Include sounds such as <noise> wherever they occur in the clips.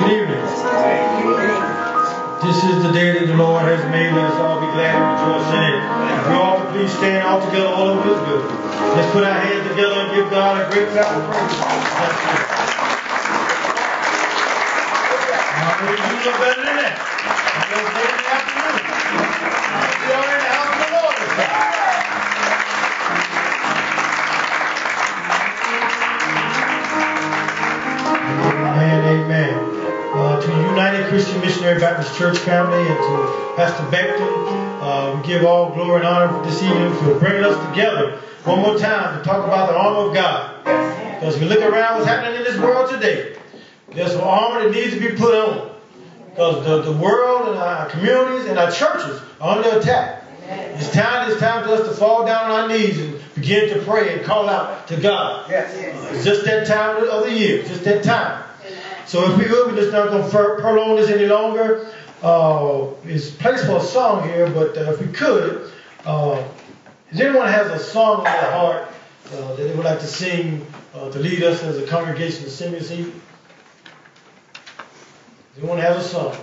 Good evening. This is the day that the Lord has made. Let us all be glad and rejoice in it. If we all please stand all together all over this building. Let's put our hands together and give God a great clap of praise. Now, afternoon. We are in the house of the Lord amen. Uh, to the United Christian Missionary Baptist Church family and to Pastor Becton, uh, we give all glory and honor this evening for bringing us together one more time to talk about the armor of God. Because we look around what's happening in this world today, there's some armor that needs to be put on. Because the, the world and our communities and our churches are under attack. It's time, it's time for us to fall down on our knees and begin to pray and call out to God. Uh, it's just that time of the year, just that time. So if we would, we're just not going to prolong this any longer. Uh, it's place for a song here, but uh, if we could, uh, does anyone has a song in their heart uh, that they would like to sing uh, to lead us as a congregation to sing this evening? Anyone has a song?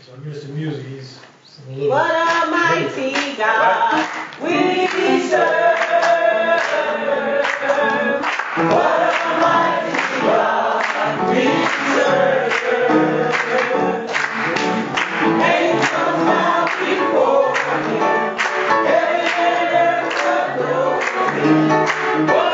So I'm Mr. Music, he's a little. What a mighty God we serve. What Quando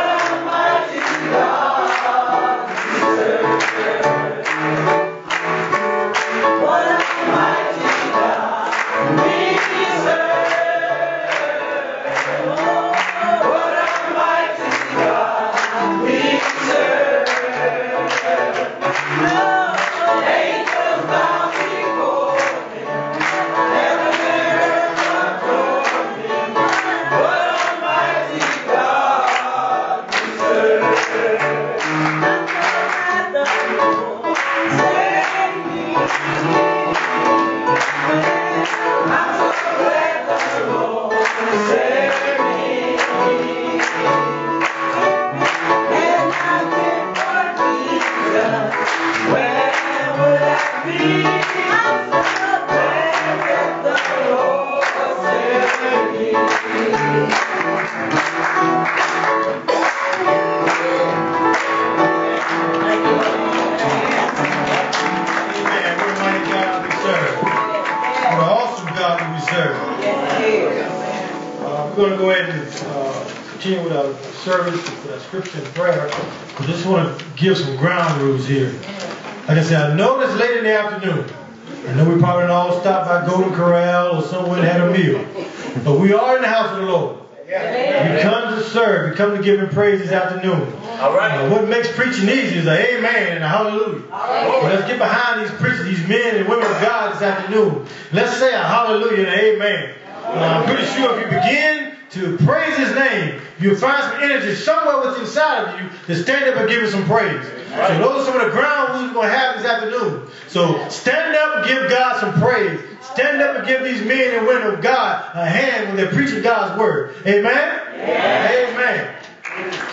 continue service, with our scripture and prayer. I just want to give some ground rules here. Like I said, I know it's late in the afternoon. I know we probably all stopped by Golden Corral or somewhere and had a meal. But we are in the house of the Lord. We come to serve. We come to give him praise this afternoon. All right. Uh, what makes preaching easy is an amen and a hallelujah. Let's get behind these preachers, these men and women of God this afternoon. Let's say a hallelujah and an amen. Uh, I'm pretty sure if you begin to praise his name, you'll find some energy somewhere within inside of you to stand up and give him some praise. So those are some of the ground rules we're going to have this afternoon. So stand up and give God some praise. Stand up and give these men and women of God a hand when they're preaching God's word. Amen? Amen.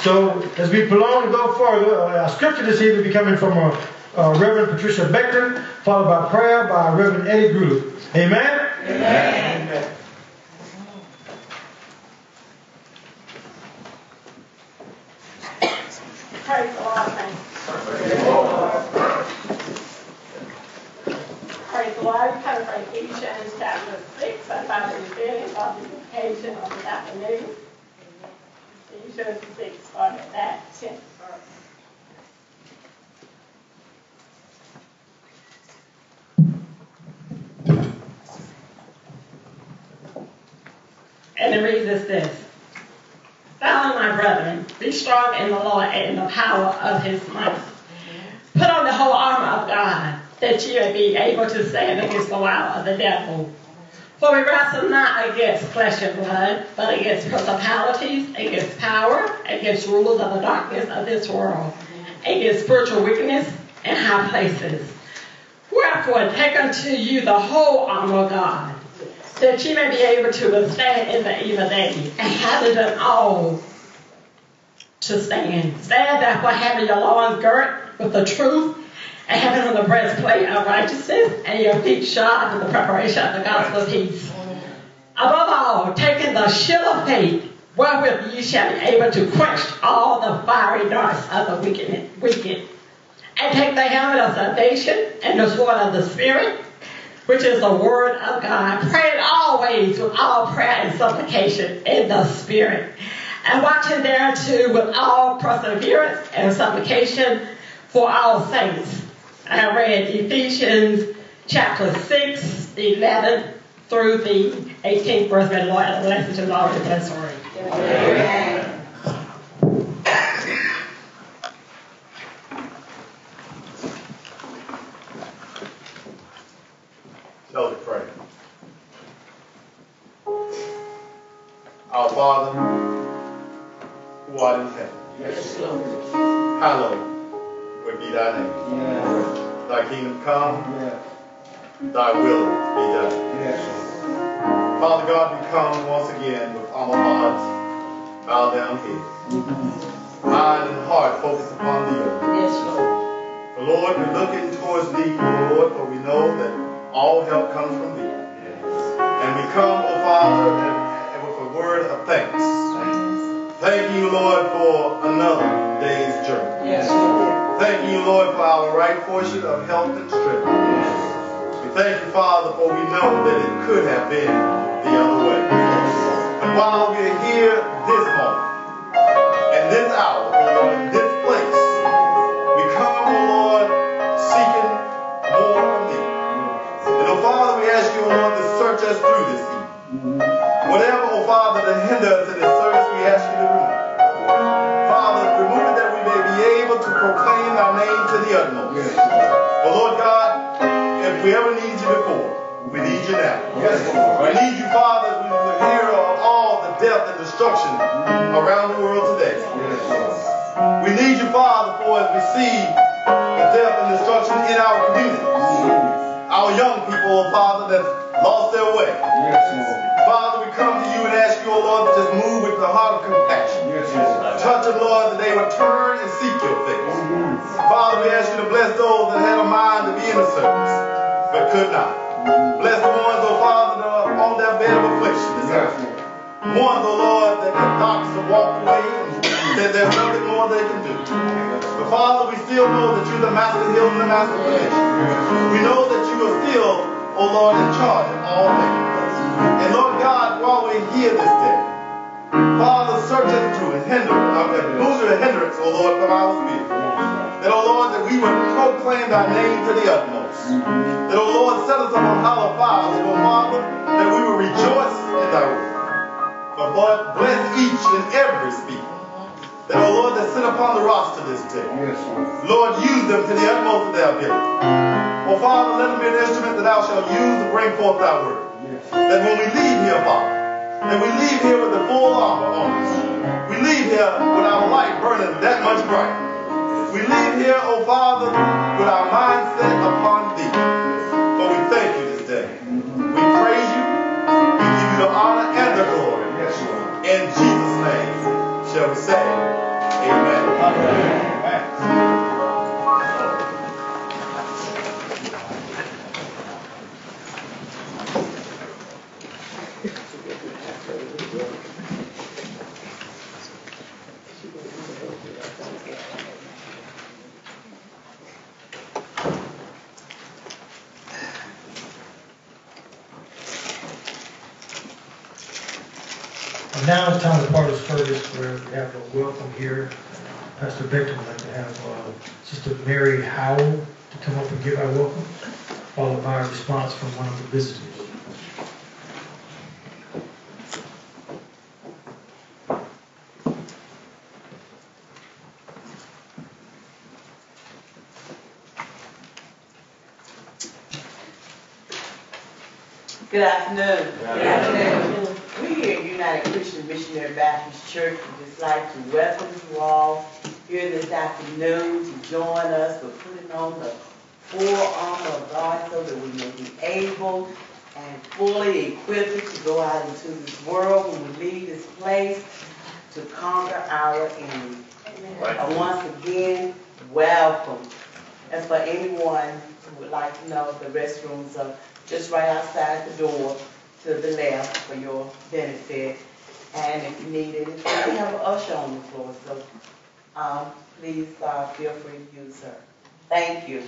So as we prolong and go further, uh, our scripture this evening will be coming from uh, uh, Reverend Patricia Becton, followed by prayer by Reverend Eddie Gruden. Amen? Amen. Praise the Lord. Thank you. Praise the Lord. You come from Ephesians chapter 6. I found it beginning of the the afternoon. Ephesians 6, starting at that 10th verse. And reads as this. Finally, my brethren, be strong in the Lord and in the power of his might. Put on the whole armor of God, that ye may be able to stand against the wiles of the devil. For we wrestle not against flesh and blood, but against principalities, against power, against rulers of the darkness of this world, against spiritual wickedness in high places. Wherefore, take unto you the whole armor of God, that ye may be able to withstand in the evil day, and having done all to stand. Stand therefore having your loins girt with the truth and having on the breastplate of righteousness and your feet shod with the preparation of the gospel of peace. Above all, taking the shield of faith, wherewith ye shall be able to quench all the fiery darts of the wicked, wicked. And take the helmet of salvation and the sword of the Spirit, which is the word of God. Praying always with all prayer and supplication in the Spirit. And watching thereto with all perseverance and supplication for all saints. I read Ephesians chapter 6, 11 through the 18th verse. May the Lord to the Lord and bless word. Amen. Father, who art in heaven, Yes, Lord. hallowed would be thy name. Yes. Thy kingdom come, Yes. thy will be done. Yes. Father God, we come once again with all our hearts, bow down heads, mm-hmm. mind and heart focused upon thee, Yes, Lord. For Lord, we're looking towards thee, Lord, for we know that all help comes from thee. And we come, O Father, word of thanks. Thank you, Lord, for another day's journey. Yes, Thank you, Lord, for our right portion of health and strength. We thank you, Father, for we know that it could have been the other way. And while we're here this moment, and this hour, O Lord, in this place, we come, O Lord, seeking more from thee. And, O Father, we ask you, O Lord, to search us through this evening. Whatever, Father, that hinders in this service, we ask you to remove. Father, remove it that we may be able to proclaim thy name to the utmost. Yes, Lord. But Lord God, if we ever need you before, we need you now. Yes, Lord. We need you, Father, as we hear of all the death and destruction around the world today. Yes, We need you, Father, for as we see the death and destruction in our communities. Our young people, Father, that lost their way. Lord, just move with the heart of compassion. Yes, Lord. Touch them, Lord, that they would turn and seek your face. Oh, Father, we ask you to bless those that had a mind to be in the service, but could not. Bless the ones, oh Father, that are on their bed of affliction. this Yes. Lord. Ones, oh Lord, that the doctors have walked away and said there's nothing more they can do. But Father, we still know that you're the master healer and the master of prevention. We know that you are still, oh Lord, in charge of all things. And Lord God, while we're here this day, Father, search us through and hinder, uh, remove the hindrance, oh Lord, from our spirit. That, oh Lord, that we would proclaim thy name to the utmost. That, oh Lord, set us upon hollow files, oh Father, that we will rejoice in thy word. But Lord, bless each and every speaker. That, oh Lord, that sit upon the roster this day. Lord. Use them to the utmost of their ability. Oh Father, let them be an instrument that thou shalt use to bring forth thy word. That when we leave here, Father, that we leave here with the full armor on us. We leave here with our light burning that much brighter. We leave here, oh Father, with our mindset upon thee. For we thank you this day. We praise you. We give you the honor and the glory. In Jesus' name shall we say, Amen. And now it's time to part of service where we have a welcome here. Pastor Victor would like to have uh, Sister Mary Howell to come up and give our welcome, followed by a response from one of the visitors. Good afternoon. Good afternoon. We here at United Christian Missionary Baptist Church would just like to welcome you all here this afternoon to join us for putting on the full armor of God so that we may be able and fully equipped to go out into this world when we leave this place to conquer our enemy. Uh, Once again, welcome. And for anyone who would like to know, the restrooms are just right outside the door to the left for your benefit. And if you need anything, we have an usher on the floor, so, um, please, uh, feel free to use her. Thank you.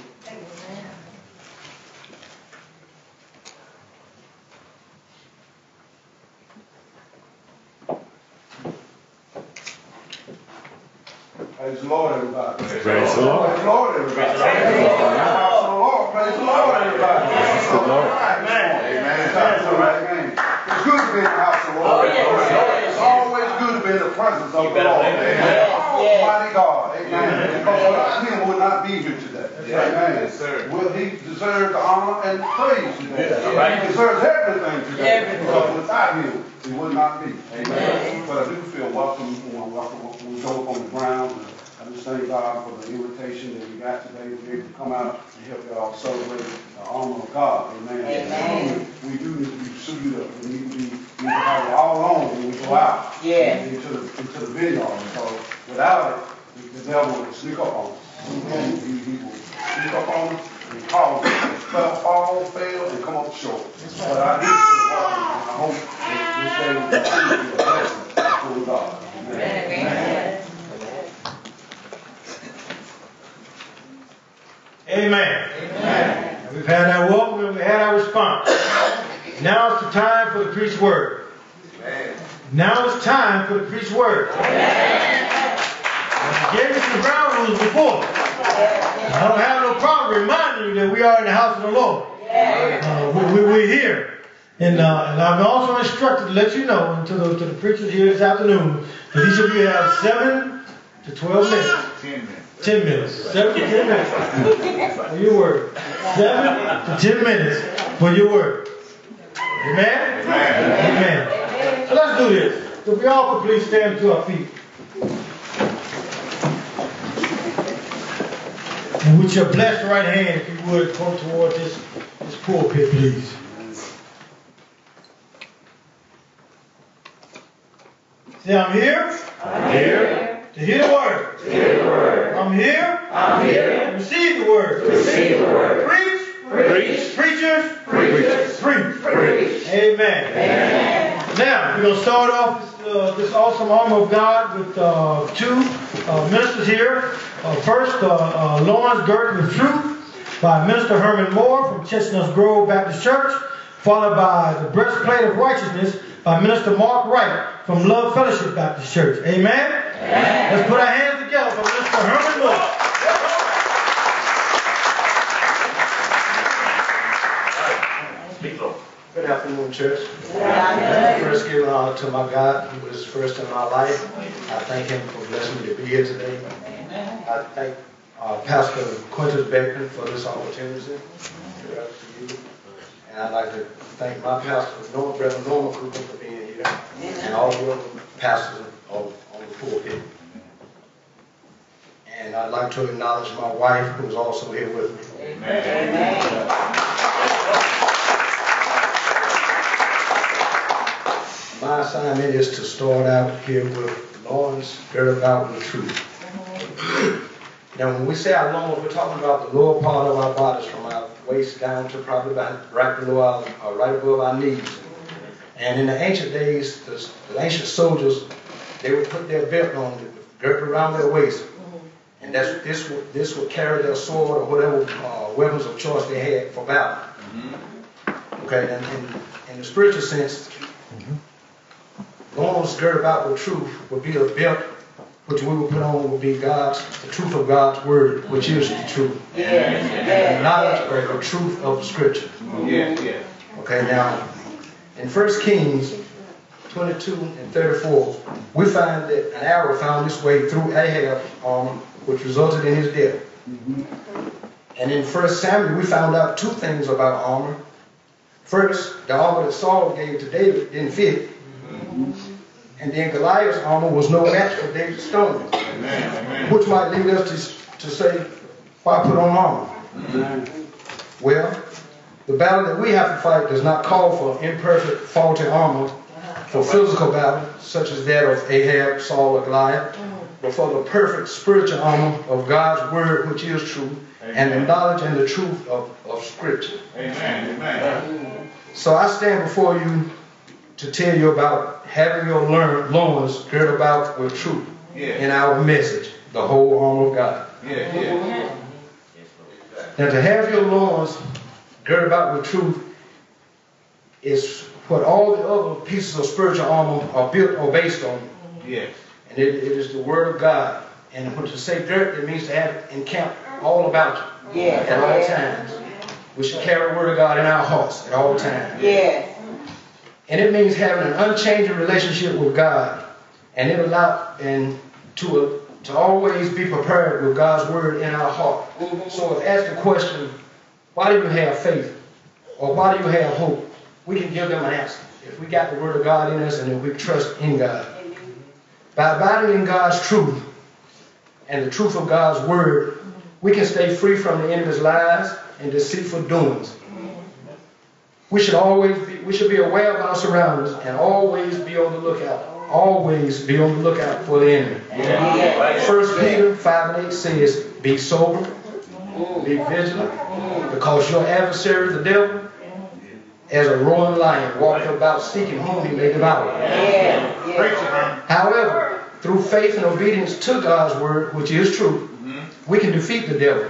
Praise the Lord, everybody. Praise the Lord. Praise the Lord, everybody. Praise the Lord. Praise the Lord, everybody. Praise the Lord. Amen. Amen. That's the. It's good to be in the house of the Lord. It's always good to be in the presence of the Lord. Almighty God. Amen. Because without him, we would not be here today. Amen. Yes, sir. Will he deserve the honor and praise today? He deserves everything today. Everything. Because without him, he would not be. Amen. But I do feel welcome, you welcome when we go up on the ground. I just thank God for the invitation that we got today to be able to come out and help y'all celebrate the armor of God. Amen. Amen. We do need to be suited up. We need to be, we need to have it all on when we go out. Yes. Into the, into the vineyard. Because without it, the devil will sneak up on us. He, he will sneak up on us and cause us to fall, fail, and come up short. But I do feel welcome. and I hope that this day will be a blessing for God. Amen. Amen. Amen. We've had our welcome and we had our response. Now it's the time for the preached word. Now it's time for the preached word. I gave you some ground rules before. I don't have no problem reminding you that we are in the house of the Lord. Uh, we, we, we're here. And, uh, and I'm also instructed to let you know to the, to the preachers here this afternoon that each of you have seven to 12 minutes. Ten minutes. 10 minutes. 7 to <laughs> 10 minutes for your word. 7 to 10 minutes for your word. Amen? Amen. So let's do this. If we all could please stand to our feet. And with your blessed right hand, if you would, come toward this, this pulpit, please. Say, I'm here. I'm here. To hear the word. To hear the word. I'm here. I'm here. Receive the word. Receive the word. Preach. Preach. Preachers. Preachers. Preach. Preach. Amen. Amen. Now, we're going to start off this, uh, this awesome armor of God with uh, two uh, ministers here. Uh, first, uh, uh, Loins Girt with Truth by Minister Herman Moore from Chestnut Grove Baptist Church, followed by the Breastplate of Righteousness by Minister Mark Wright from Love Fellowship Baptist Church. Amen? Let's put our hands together for Mr. Herman Moore. Good afternoon, church. First, give honor to my God, who is first in my life. I thank Him for blessing me to be here today. I thank uh, Pastor Quintis Becton for this opportunity. And I'd like to thank my pastor, Norman, Reverend Norman Cooper, for being here, and all the other pastors on, And I'd like to acknowledge my wife, who is also here with me. My assignment is to start out here with Loins with Truth. Now, when we say our loins, we're talking about the lower part of our bodies, from our waist down to probably about right below our, uh, right above our knees. And in the ancient days, the, the ancient soldiers, they would put their belt on, girded around their waist, and that's this would this would carry their sword or whatever uh, weapons of choice they had for battle. Okay, and in, in the spiritual sense, loins girded about with truth would be a belt which we would put on would be God's, the truth of God's word, which is the truth. The knowledge or the truth of the scripture. Yeah, yeah. Okay, now, in First Kings 22 and 34, we find that an arrow found its way through Ahab's armor, um, which resulted in his death. Mm-hmm. And in 1 Samuel, we found out two things about armor. First, the armor that Saul gave to David didn't fit. Mm-hmm. And then Goliath's armor was no match for David's stone. Which might lead us to, to say, why put on armor? Mm-hmm. Well, the battle that we have to fight does not call for imperfect, faulty armor, for physical battle, such as that of Ahab, Saul, or Goliath, mm-hmm. but for the perfect spiritual armor of God's word, which is true, and the knowledge and the truth of, of Scripture. Amen. Amen. Mm-hmm. So I stand before you to tell you about having your learn, loins girded about with truth Yeah. in our message, the whole armor of God. Yeah, yeah. Now, to have your loins girded about with truth is what all the other pieces of spiritual armor are built or based on. Yes. And it, it is the Word of God. And when to say girt, it means to have it encamped all about you Yeah. at all times. We should carry the Word of God in our hearts at all times. Yes. And it means having an unchanging relationship with God. And it allow and to uh, to always be prepared with God's word in our heart. Mm-hmm. So if asked the question, why do you have faith? Or why do you have hope? We can give them an answer. If we got the word of God in us and if we trust in God. By abiding in God's truth and the truth of God's word, we can stay free from the enemy's lies and deceitful doings. We should always be, we should be aware of our surroundings and always be on the lookout. Always be on the lookout for the enemy. First Peter 5 and 8 says, Be sober, be vigilant, because your adversary, the devil, as a roaring lion, walketh about seeking whom he may devour. Yeah. Yeah. However, through faith and obedience to God's word, which is true, mm-hmm. we can defeat the devil.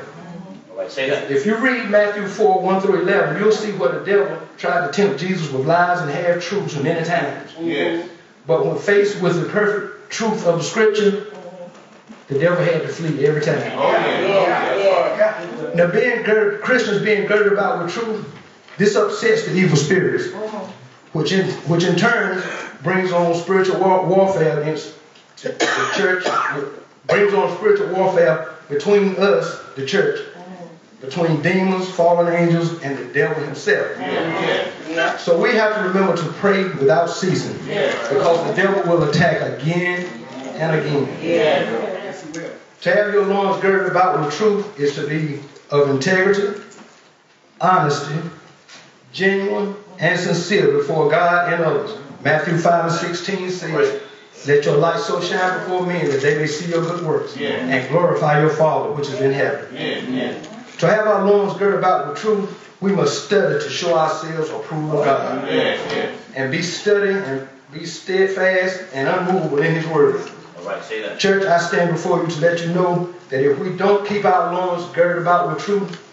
Say that. If you read Matthew 4, 1 through 11, you'll see where the devil tried to tempt Jesus with lies and half truths many times. Mm-hmm. Yes. But when faced with the perfect truth of the scripture, the devil had to flee every time. Oh, yeah. Yeah. Yeah. Oh, now, being girded, Christians being girded about with truth, this upsets the evil spirits, which in, which in turn brings on spiritual war, warfare against the, church, brings on spiritual warfare between us, the church, between demons, fallen angels, and the devil himself. So we have to remember to pray without ceasing, because the devil will attack again and again. To have your loins girded about with truth is to be of integrity, honesty, genuine, and sincere before God and others. Matthew 5 and 16 says, Let your light so shine before men that they may see your good works Yeah. and glorify your Father which is in heaven. Yeah. Yeah. To have our loins girded about with truth, we must study to show ourselves approved of God. Yes. and be studying and be steadfast and unmovable in His Word. Right, say that. Church, I stand before you to let you know that if we don't keep our loins girded about with truth,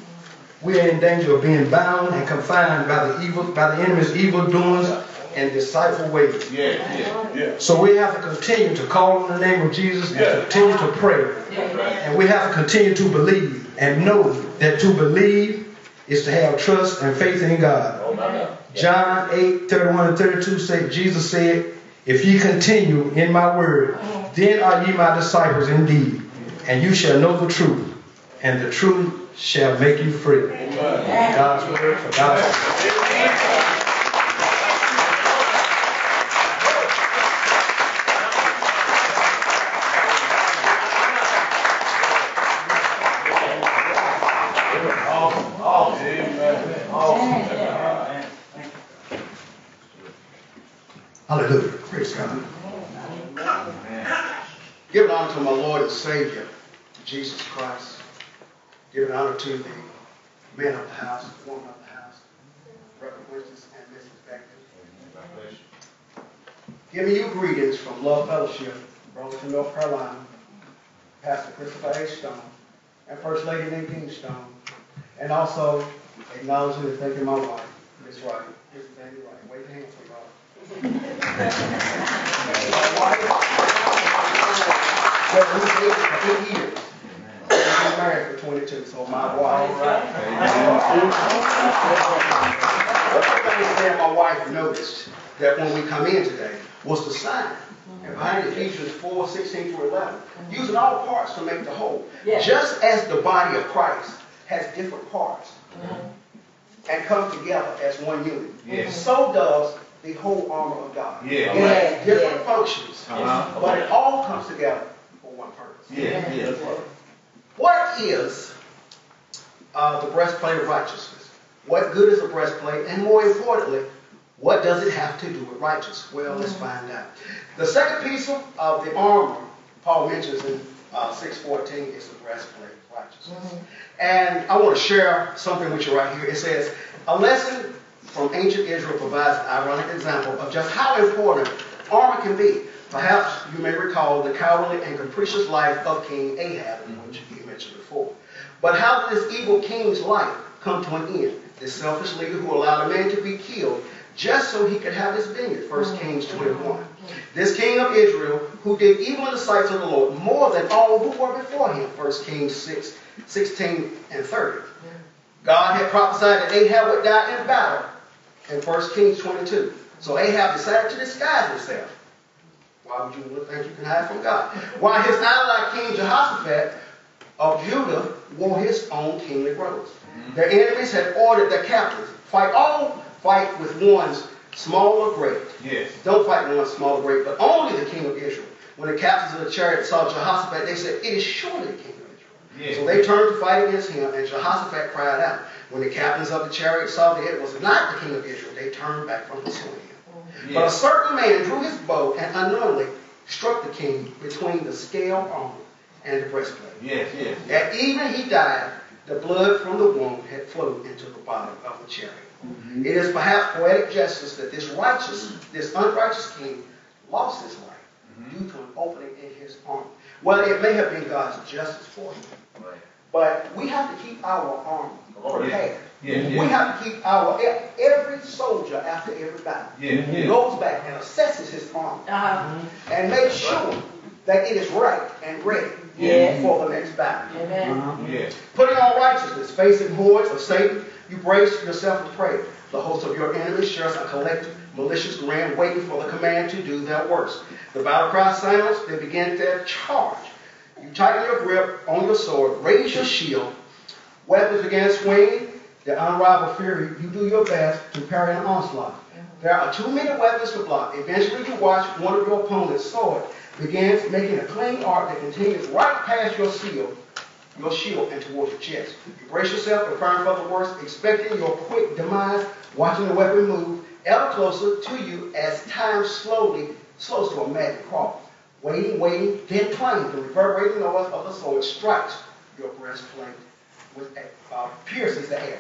we are in danger of being bound and confined by the evil, by the enemy's evil doings and deceitful ways. Yeah. Yeah. Yeah. So we have to continue to call on the name of Jesus and Yeah. continue to pray. And we have to continue to believe and know that to believe is to have trust and faith in God. Oh. John 8, 31 and 32 say, Jesus said, If ye continue in my word, then are ye my disciples indeed, and you shall know the truth, and the truth shall make you free. God's word for God's Awesome. Awesome. Amen. Hallelujah. Praise God. Give it honor to my Lord and Savior, Jesus Christ. Give it honor to the men of the house, the woman of the house, Reverend Winston and Mrs. Becton. Giving you greetings from Love Fellowship, Burlington, North Carolina, Pastor Christopher A. Stone, and First Lady Nadine Stone, and also acknowledging and thanking my wife, Miss Wright. Here's the Wright. Wave your hand for y'all. <laughs> My wife, well, we did for eight years. We've been married for 22, so my wife. One thing that my wife noticed that when we come in today was the sign. And behind Ephesians 4, 16 through 11, using all parts to make the whole. Yes. Just as the body of Christ has different parts and come together as one unit, Yes. so does the whole armor of God. Yeah. It has different Yeah. functions, Uh-huh. but it all comes together for one purpose. Yeah. Yeah. What is uh, the breastplate of righteousness? What good is a breastplate? And more importantly, What does it have to do with righteousness? Well, let's find out. The second piece of, the armor Paul mentions in uh, 614 is the breastplate of righteousness. And I want to share something with you right here. It says, a lesson from ancient Israel provides an ironic example of just how important armor can be. Perhaps you may recall the cowardly and capricious life of King Ahab, which he mentioned before. But how did this evil king's life come to an end? This selfish leader who allowed a man to be killed just so he could have his vineyard. 1 mm. Kings 21. Mm. This king of Israel, who did evil in the sight of the Lord more than all who were before him. 1 Kings 6, 16 and 30. Mm. God had prophesied that Ahab would die in battle in 1 Kings 22. So Ahab decided to disguise himself. Why would you think you can hide from God? While his ally King Jehoshaphat of Judah wore his own kingly robes. Mm-hmm. Their enemies had ordered their captains, fight all fight with ones small or great. Yes. Don't fight with one small or great, but only the king of Israel. When the captains of the chariot saw Jehoshaphat, they said, It is surely the king of Israel. Yes. So they turned to fight against him, and Jehoshaphat cried out. When the captains of the chariot saw that it was not the king of Israel, they turned back from pursuing him. But a certain man drew his bow and unknowingly struck the king between the scale armor and the breastplate. Yes, yes. At even he died, the blood from the wound had flowed into the bottom of the chariot. Mm-hmm. It is perhaps poetic justice that this righteous, this unrighteous king lost his life Mm-hmm. due to an opening in his armor. Well, it may have been God's justice for him, Right. but we have to keep our armor Oh, yeah. prepared. Yes, We have to keep our every soldier after every battle Yes, yes. goes back and assesses his armor Uh-huh. and makes sure that it is right and ready Yes. for the next battle. Amen. Yes. Putting on righteousness, facing hordes of Satan, you brace yourself to pray. The host of your enemies shares a collective, malicious grand waiting for the command to do their worst. The battle cry sounds, they begin their charge. You tighten your grip on your sword, raise your shield, weapons begin swinging, the unrivaled fury, you do your best to parry an onslaught. Mm-hmm. There are too many weapons to block. Eventually you watch one of your opponent's sword begins making a clean arc that continues right past your shield, your shield and towards your chest. You brace yourself, preparing for the worst, expecting your quick demise, watching the weapon move ever closer to you as time slowly slows to a magic crawl. Waiting, waiting, then plunging. The reverberating noise of the sword strikes your breastplate with a, uh, pierces the air.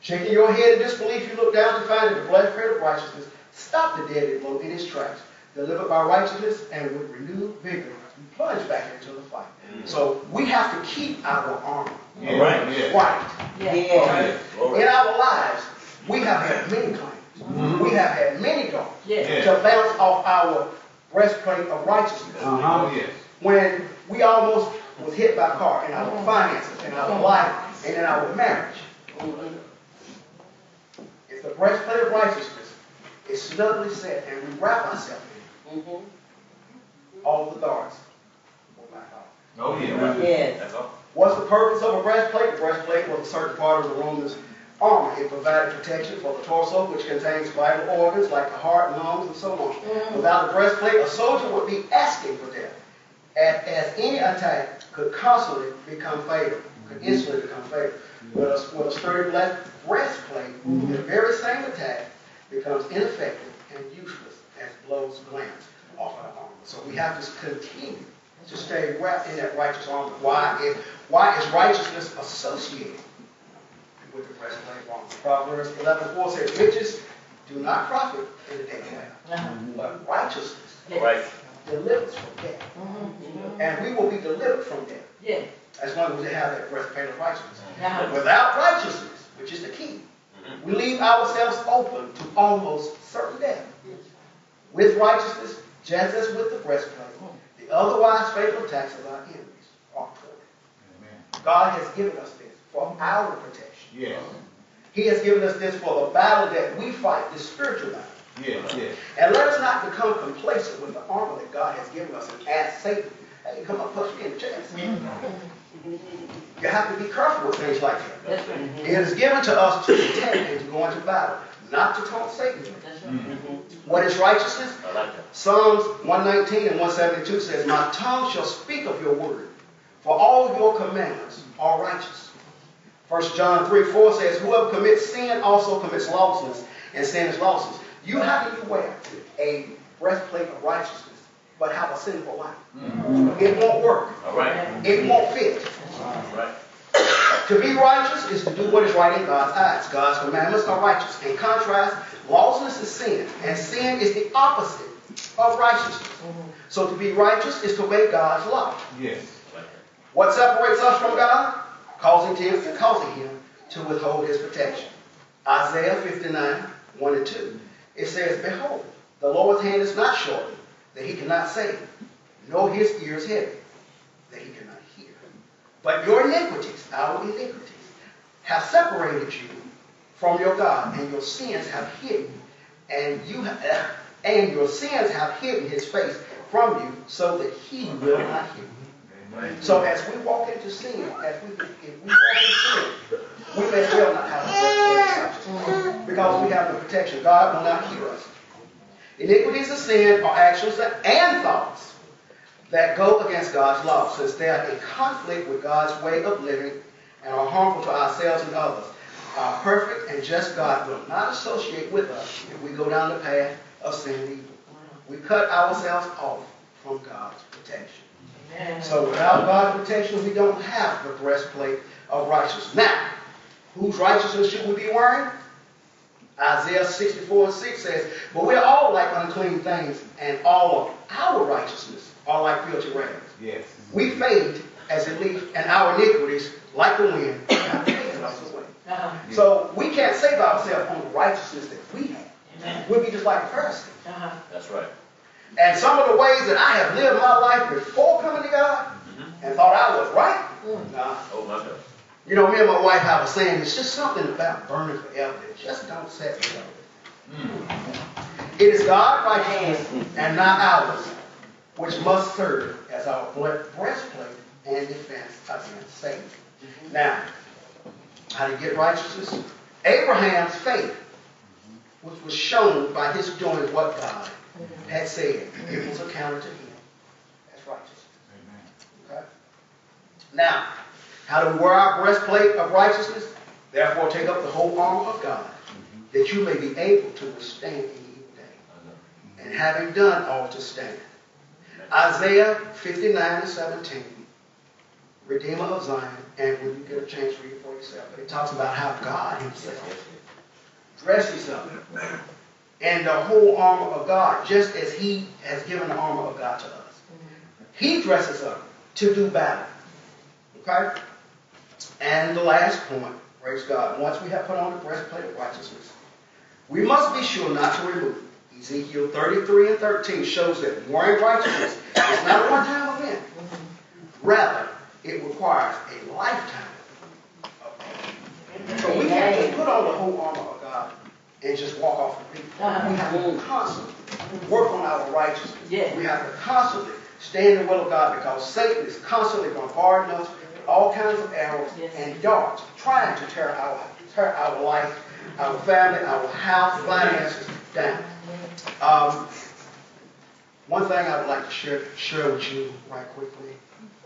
Shaking your head in disbelief, you look down to find that the breastplate of righteousness stopped the deadly blow in its tracks. Delivered by righteousness and with renewed vigor, we plunge back into the fight. Mm. So we have to keep our armor Yes, Right. yes. right. Yes. Yes. Glory. In our lives, we have had many claims. Mm-hmm. We have had many darts Yes. to bounce off our breastplate of righteousness. Uh-huh. Uh-huh. Oh, yes. When we almost was hit by a car in our uh-huh. finances, in our life, and in our marriage. If the breastplate of righteousness is snugly set and we wrap ourselves in it, Mhm. all the darts will back off. Oh, yeah. Yes. That's. What's the purpose of a breastplate? The breastplate was a certain part of the Roman's armor. It provided protection for the torso, which contains vital organs like the heart, lungs, and so on. Without a breastplate, a soldier would be asking for death, as, as any attack could constantly become fatal, could instantly become fatal. With a, with a sturdy black breastplate, the very same attack becomes ineffective and useless as blows glance off our armor. So we have to continue to stay wrapped in that righteous armor. Why is, why is righteousness associated with the breastplate of armor? Proverbs 11:4 says, riches do not profit in the day of Uh-huh. but righteousness Right. delivers from death. And we will be delivered from death Yes. as long as we have that breastplate of righteousness. Uh-huh. Without righteousness, which is the key, we leave ourselves open to almost certain death. With righteousness, just as with the breastplate, the otherwise faithful attacks of our enemies are thwarted. God has given us this for our protection. Yes. He has given us this for the battle that we fight, the spiritual battle. Yes, yes. And let us not become complacent with the armor that God has given us and ask Satan, hey, come on, punch me in the chest. Mm-hmm. You have to be careful with things like that. That's right. It is given to us to protect and to go into battle, not to taunt Satan. Right. What is righteousness? I like that. Psalms 119 and 172 says, My tongue shall speak of your word, for all your commandments are righteous. 1 John 3 4 says, Whoever commits sin also commits lawlessness, and sin is lawlessness. You have to wear a breastplate of righteousness but have a sinful life? Mm-hmm. It won't work. All right. It won't fit. All right. To be righteous is to do what is right in God's eyes. God's commandments are righteous. In contrast, lawlessness is sin, and sin is the opposite of righteousness. So to be righteous is to obey God's law. Yes. What separates us from God? Causing him, causing him to withhold his protection. Isaiah 59, 1 and 2. It says, Behold, the Lord's hand is not shortened, that he cannot save, nor his ears heavy, that he cannot hear. But your iniquities, our iniquities, have separated you from your God, and your sins have hidden, and you have, eh, and your sins have hidden his face from you, so that he will not hear. You. So as we walk into sin, as we if we walk into sin, we may well not have the because we have the protection. God will not hear us. Iniquities of sin are actions and thoughts that go against God's law, since they are in conflict with God's way of living and are harmful to ourselves and others. Our perfect and just God will not associate with us if we go down the path of sin and evil. We cut ourselves off from God's protection. So without God's protection, we don't have the breastplate of righteousness. Now, whose righteousness should we be wearing? Isaiah 64 and 6 says, But we are all like unclean things, and all of our righteousness are like filthy rags. Yes. We fade as a leaf, and our iniquities, like the wind, have taken us away. Uh-huh. So we can't save ourselves on the righteousness that we have. Amen. We'll be just like the Pharisee. Uh-huh. That's right. And some of the ways that I have lived my life before coming to God and thought I was right, nah. Oh, my God. You know, me and my wife have a saying, it's just something about burning forever. It just don't set me up. Mm. It is God's righteousness and not ours, which must serve as our breastplate and defense against Satan. Mm-hmm. Now, how to get righteousness? Abraham's faith, which was shown by his doing what God had said, it was accounted to him as righteousness. Okay? Now, how do we wear our breastplate of righteousness? Therefore, take up the whole armor of God, mm-hmm. that you may be able to withstand in the evil day. And having done all to stand. Isaiah 59 and 17, Redeemer of Zion, and when you get a chance, read it for yourself. But it talks about how God Himself dresses up and the whole armor of God, just as He has given the armor of God to us. Mm-hmm. He dresses up to do battle. Okay? And the last point, praise God, once we have put on the breastplate of righteousness, we must be sure not to remove it. Ezekiel 33 and 13 shows that wearing righteousness is not a one-time event. Rather, it requires a lifetime of. So we can't just put on the whole armor of God and just walk off the beat. We have to uh-huh. constantly work on our righteousness. We have to constantly stay in the will of God because Satan is constantly bombarding us all kinds of arrows Yes. and darts trying to tear our, tear our life, our family, our house, finances down. Um, one thing I would like to share, share with you right quickly,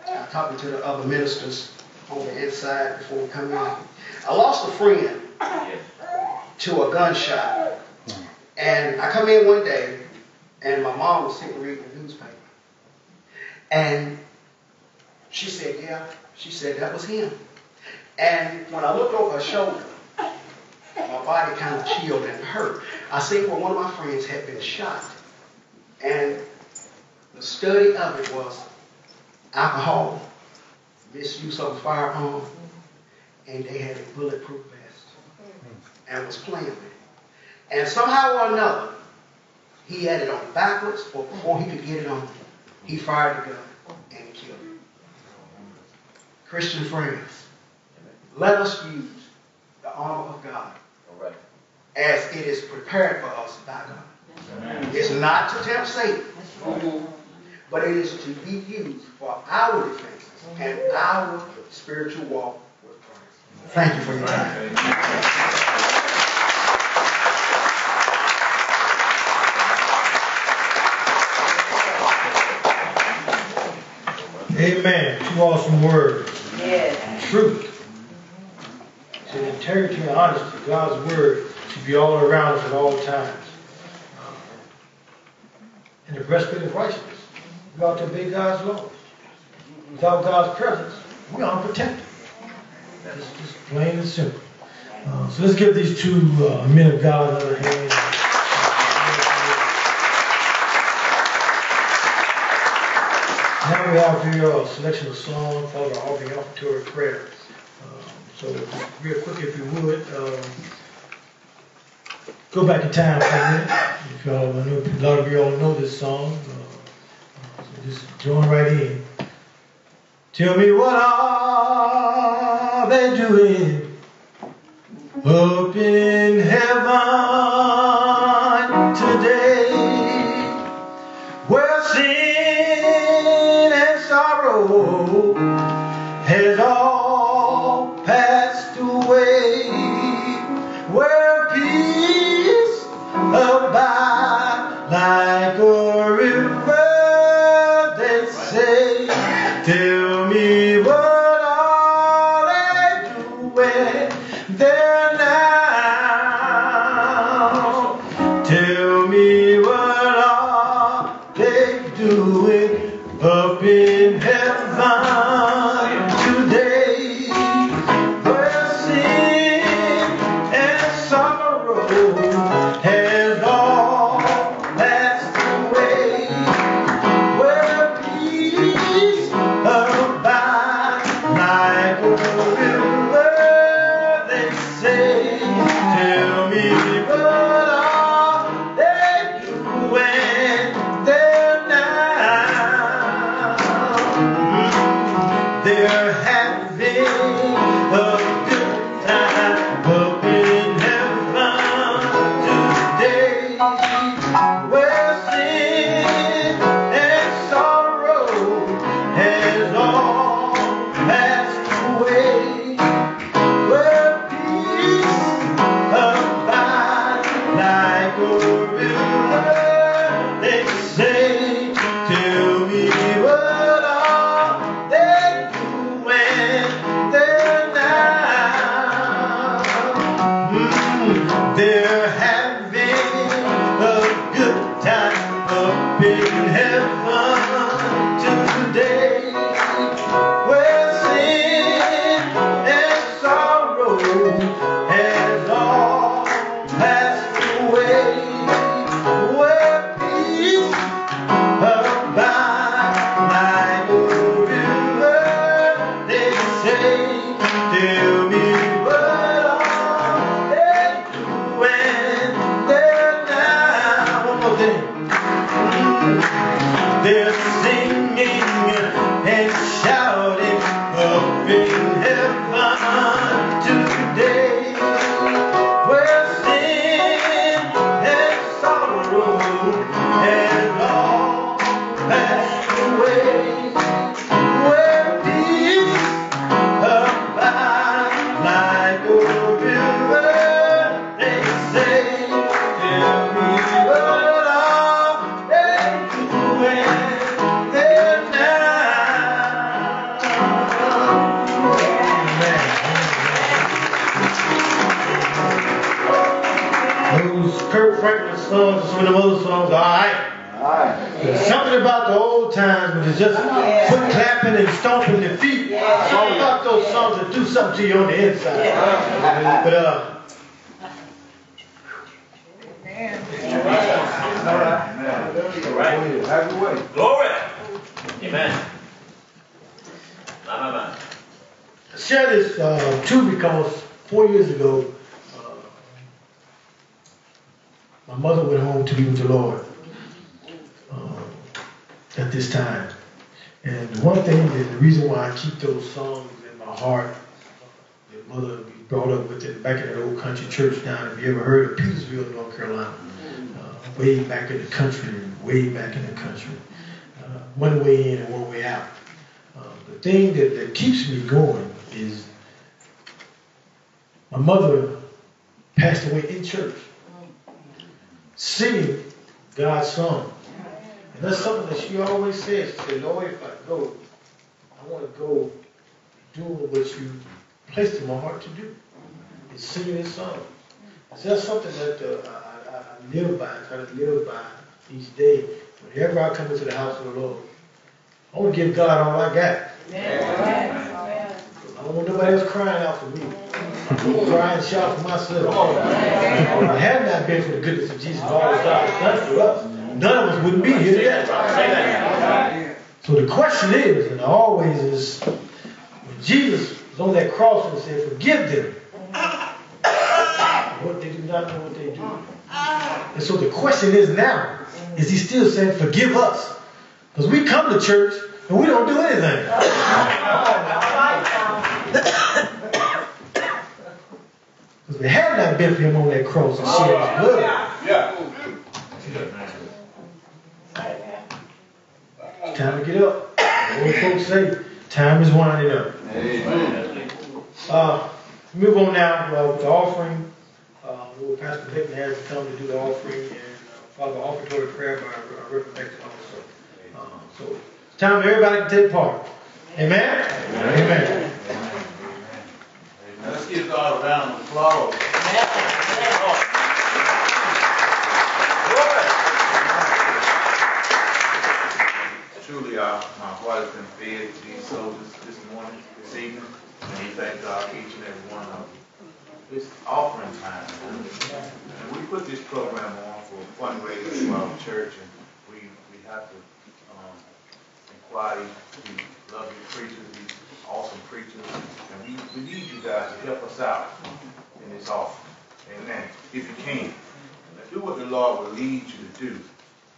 uh, talking to the other ministers on the inside before we come in. I lost a friend to a gunshot. And I come in one day, and my mom was sitting reading the newspaper. And she said, yeah, she said that was him. And when I looked over her shoulder, my body kind of chilled and hurt. I seen where one of my friends had been shot. And the study of it was alcohol, misuse of a firearm, and they had a bulletproof vest and was playing with it. And somehow or another, he had it on backwards, or before he could get it on, he fired the gun. Christian friends, let us use the armor of God All right. as it is prepared for us by God. It's not to tempt Satan, but it is to be used for our defense and our spiritual walk with Christ. Thank you for your time. Amen. Two awesome words truth. It's an integrity and honesty. God's word should be all around us at all times. And the breastplate of righteousness. We ought to obey God's laws. Without God's presence, we are unprotected. That is just plain and simple. Uh, so let's give these two uh, men of God another hand. Now we have a selection of songs followed by offering offertory prayer. Um, so real quick, if you would, um, go back in time for a minute. Y'all, I know a lot of you all know this song. Uh, so just join right in. Tell me what are they doing up in heaven Song. And that's something that she always says. She said, Lord, if I go, I want to go doing what you placed in my heart to do. Is singing this song. So that's something that uh, I, I, I live by, I try to live by each day. Whenever I come into the house of the Lord, I want to give God all I got. I don't want nobody else crying out for me. I'm going to cry and shout for myself. I have not been for the goodness of Jesus, all that God has done for us, none of us wouldn't be here today. So the question is, and always is, when Jesus was on that cross and said, forgive them, what they do not know what they do. And so the question is now, is he still saying, forgive us? Because we come to church and we don't do anything. <coughs> Because we had not been for him on that cross and shed his blood, Yeah. Time to get up. Old folks say, time is winding up. Uh, move on now uh, with the offering. Uh, Lord Pastor Pittman has come to do the offering and uh, follow the offertory prayer by uh, Reverend Beck also. Uh, so it's time for everybody to take part. Amen? Amen. Now let's give God a round of applause. Truly, our, my heart has been fed to these soldiers this morning, this evening, and we thank God for each and every one of them. It's offering time. And we put this program on for fundraising for our church, and we, we have to, um, inquire these lovely preachers, these awesome preachers, and we, we need you guys to help us out in this offering. Amen. If you can. Do what the Lord will lead you to do.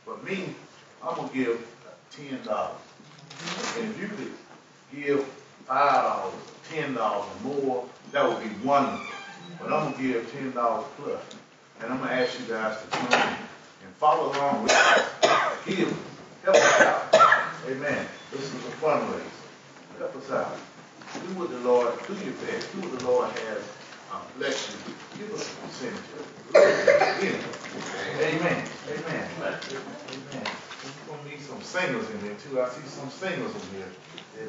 But me, I'm gonna give ten dollars. And if you could give five dollars, ten dollars or more, that would be wonderful. But I'm gonna give ten dollars plus. And I'm gonna ask you guys to come and follow along with us. Give, help us out. Amen. This is a fundraiser. Help us out. Do what the Lord, do your best. Do what the Lord has um, blessed you. Give us a percentage it. Amen. Amen. Amen. We're gonna need some singers in there too. I see some singers in here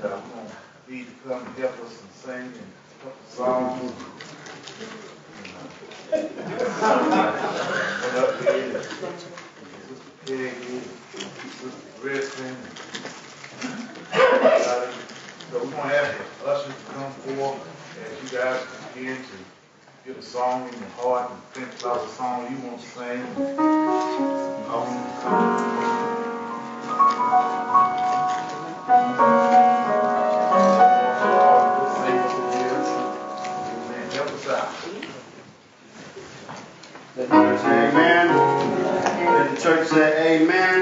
that we're gonna need to come and help us and sing and a couple songs. What up here? Sister Peggy, Sister. Uh, So we're gonna ask the ushers to come forward as you guys begin to get a song in your heart and think about the song you want to sing. Awesome. Let's sing what it is. Amen. Help us out. Let the church say amen. Let the church say amen.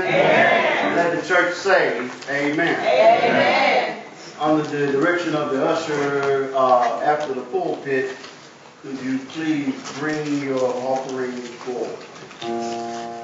Let the church say amen. Under the direction of the usher, uh, after the pulpit, could you please bring your offering forward?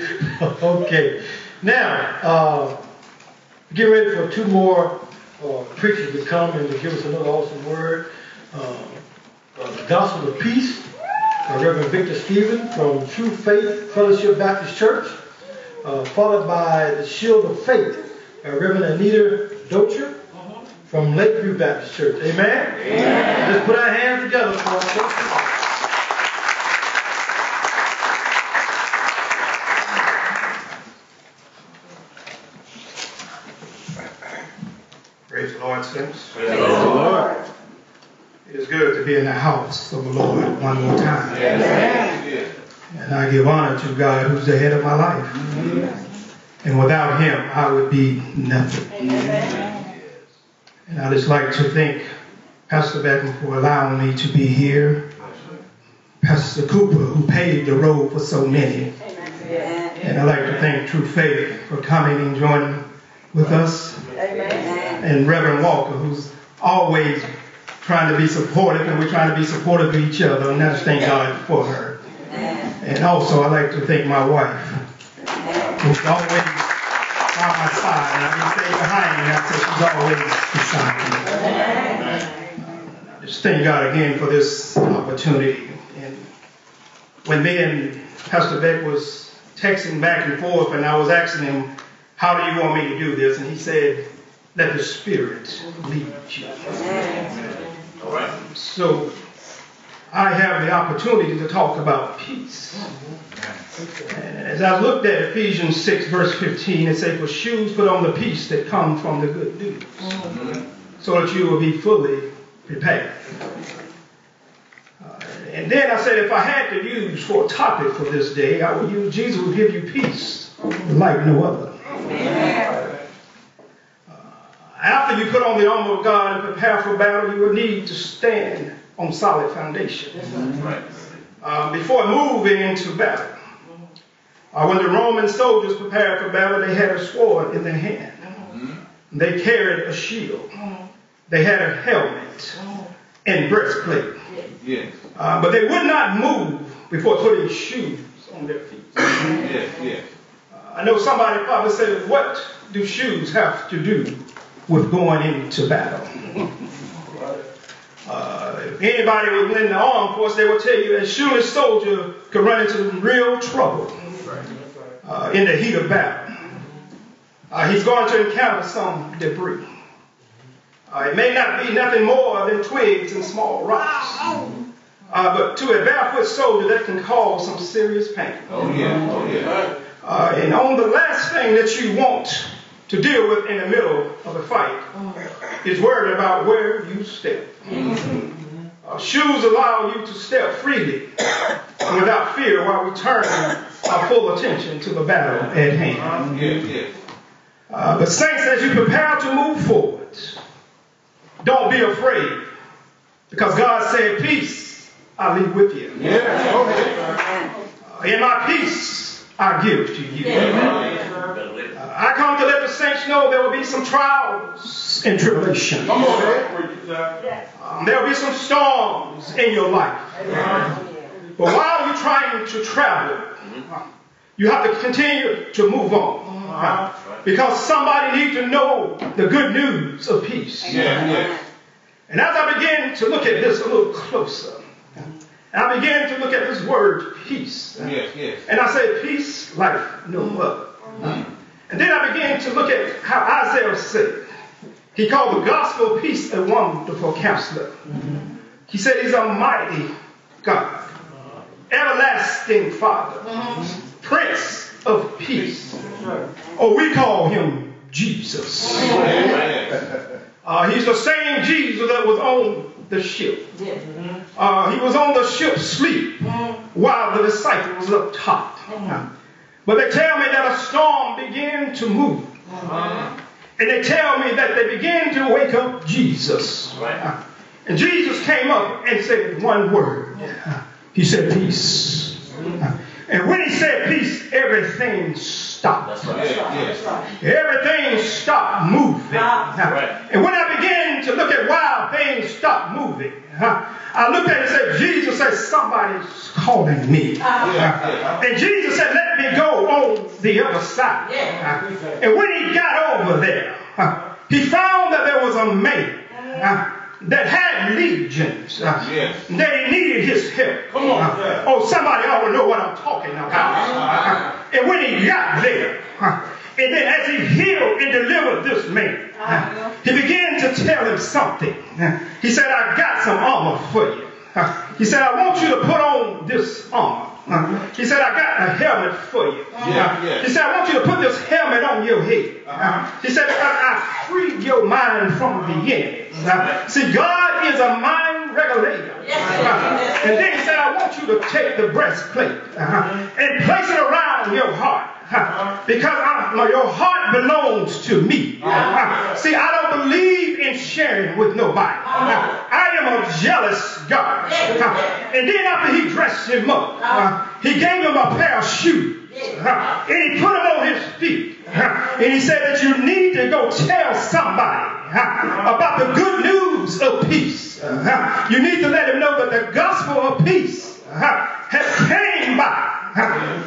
<laughs> okay. Now, uh, get ready for two more uh, preachers to come and to give us another awesome word. Uh, uh, the Gospel of Peace, Reverend Victor Stephen from True Faith Fellowship Baptist Church, uh, followed by the Shield of Faith, Reverend Anita Docher from Lakeview Baptist Church. Amen? Amen. Let's put our hands together for our Praise the Lord. Praise the Lord. It is good to be in the house of the Lord one more time. Yes. And I give honor to God who's the head of my life. And without him, I would be nothing. And I just like to thank Pastor Becton for allowing me to be here. Pastor Cooper, who paved the road for so many. And I'd like to thank True Faith for coming and joining with us. And Reverend Walker, who's always trying to be supportive, and we're trying to be supportive of each other, and I just thank God for her. And also, I'd like to thank my wife, who's always by my side, and I can stay behind me, said she's always beside me. Just thank God again for this opportunity. And when me and Pastor Beck was texting back and forth, and I was asking him, how do you want me to do this? And he said, let the Spirit lead you. All right. So I have the opportunity to talk about peace. And as I looked at Ephesians 6, verse 15, it says, For shoes put on the peace that come from the good news, so that you will be fully prepared. Uh, and then I said, if I had to use for a topic for this day, I would use Jesus will give you peace like no other. After you put on the armor of God and prepare for battle, you will need to stand on solid foundation. Right. Uh, before moving into battle. Uh, when the Roman soldiers prepared for battle, they had a sword in their hand. They carried a shield. They had a helmet and breastplate. Yes. Uh, but they would not move before putting shoes on their feet. Yes. Yes. I know somebody probably said, what do shoes have to do with going into battle? Uh, if anybody was in the armed force, they would tell you that a shoeless soldier could run into real trouble uh, in the heat of battle. Uh, he's going to encounter some debris. Uh, it may not be nothing more than twigs and small rocks. Uh, but to a barefoot soldier, that can cause some serious pain. Oh yeah. Oh yeah. Uh, and on the last thing that you want to deal with in the middle of a fight is worried about where you step. Uh, shoes allow you to step freely and without fear while we turn our full attention to the battle at hand. Yes. Yes. Uh, but saints, as you prepare to move forward, don't be afraid because God said, peace I leave with you. Uh, in my peace I give to you. Better. Uh, I come to let the saints know there will be some trials and tribulations. Um, there will be some storms in your life. But while you're trying to travel, you have to continue to move on. Because somebody needs to know the good news of peace. And as I began to look at this a little closer, I began to look at this word peace. Yes. Yes. And I said, peace like no other. And then I began to look at how Isaiah said, he called the gospel of peace a wonderful counselor. He said he's a mighty God, everlasting Father, Prince of Peace. Oh, we call him Jesus. Uh, he's the same Jesus that was on the ship. Uh, he was on the ship asleep while the disciples up top. But they tell me that a storm began to move And they tell me that they began to wake up Jesus. Right. And Jesus came up and said one word. He said, Peace. And when he said peace, everything stopped. That's right. Yes. Everything stopped moving. Right. And when I began to look at why things stopped moving, I looked at it and said, Jesus said, somebody's calling me. And Jesus said, let me go on the other side. And when he got over there, he found that there was a man uh, that had legions, uh, Yes. that he needed his help. Come on. Uh, oh, somebody ought to know what I'm talking about. Uh, and when he got there, uh, and then as he healed and delivered this man, uh, he began to tell him something. Uh, He said, I got some armor for you. Uh, He said, I want you to put on this armor. Uh, He said, I got a helmet for you. Yeah, Uh, yeah. He said, I want you to put this helmet on your head. Uh, He said, because I freed your mind from the enemy. Uh, See, God is a mind regulator. Uh, And then he said, I want you to take the breastplate uh, and place it around your heart. <laughs> Because I, no, your heart belongs to me. See, I don't believe in sharing with nobody. Uh, I am a jealous God. Uh, And then after he dressed him up, uh, he gave him a pair of shoes. And he put them on his feet. And he said that you need to go tell somebody about the good news of peace. You need to let him know that the gospel of peace has came by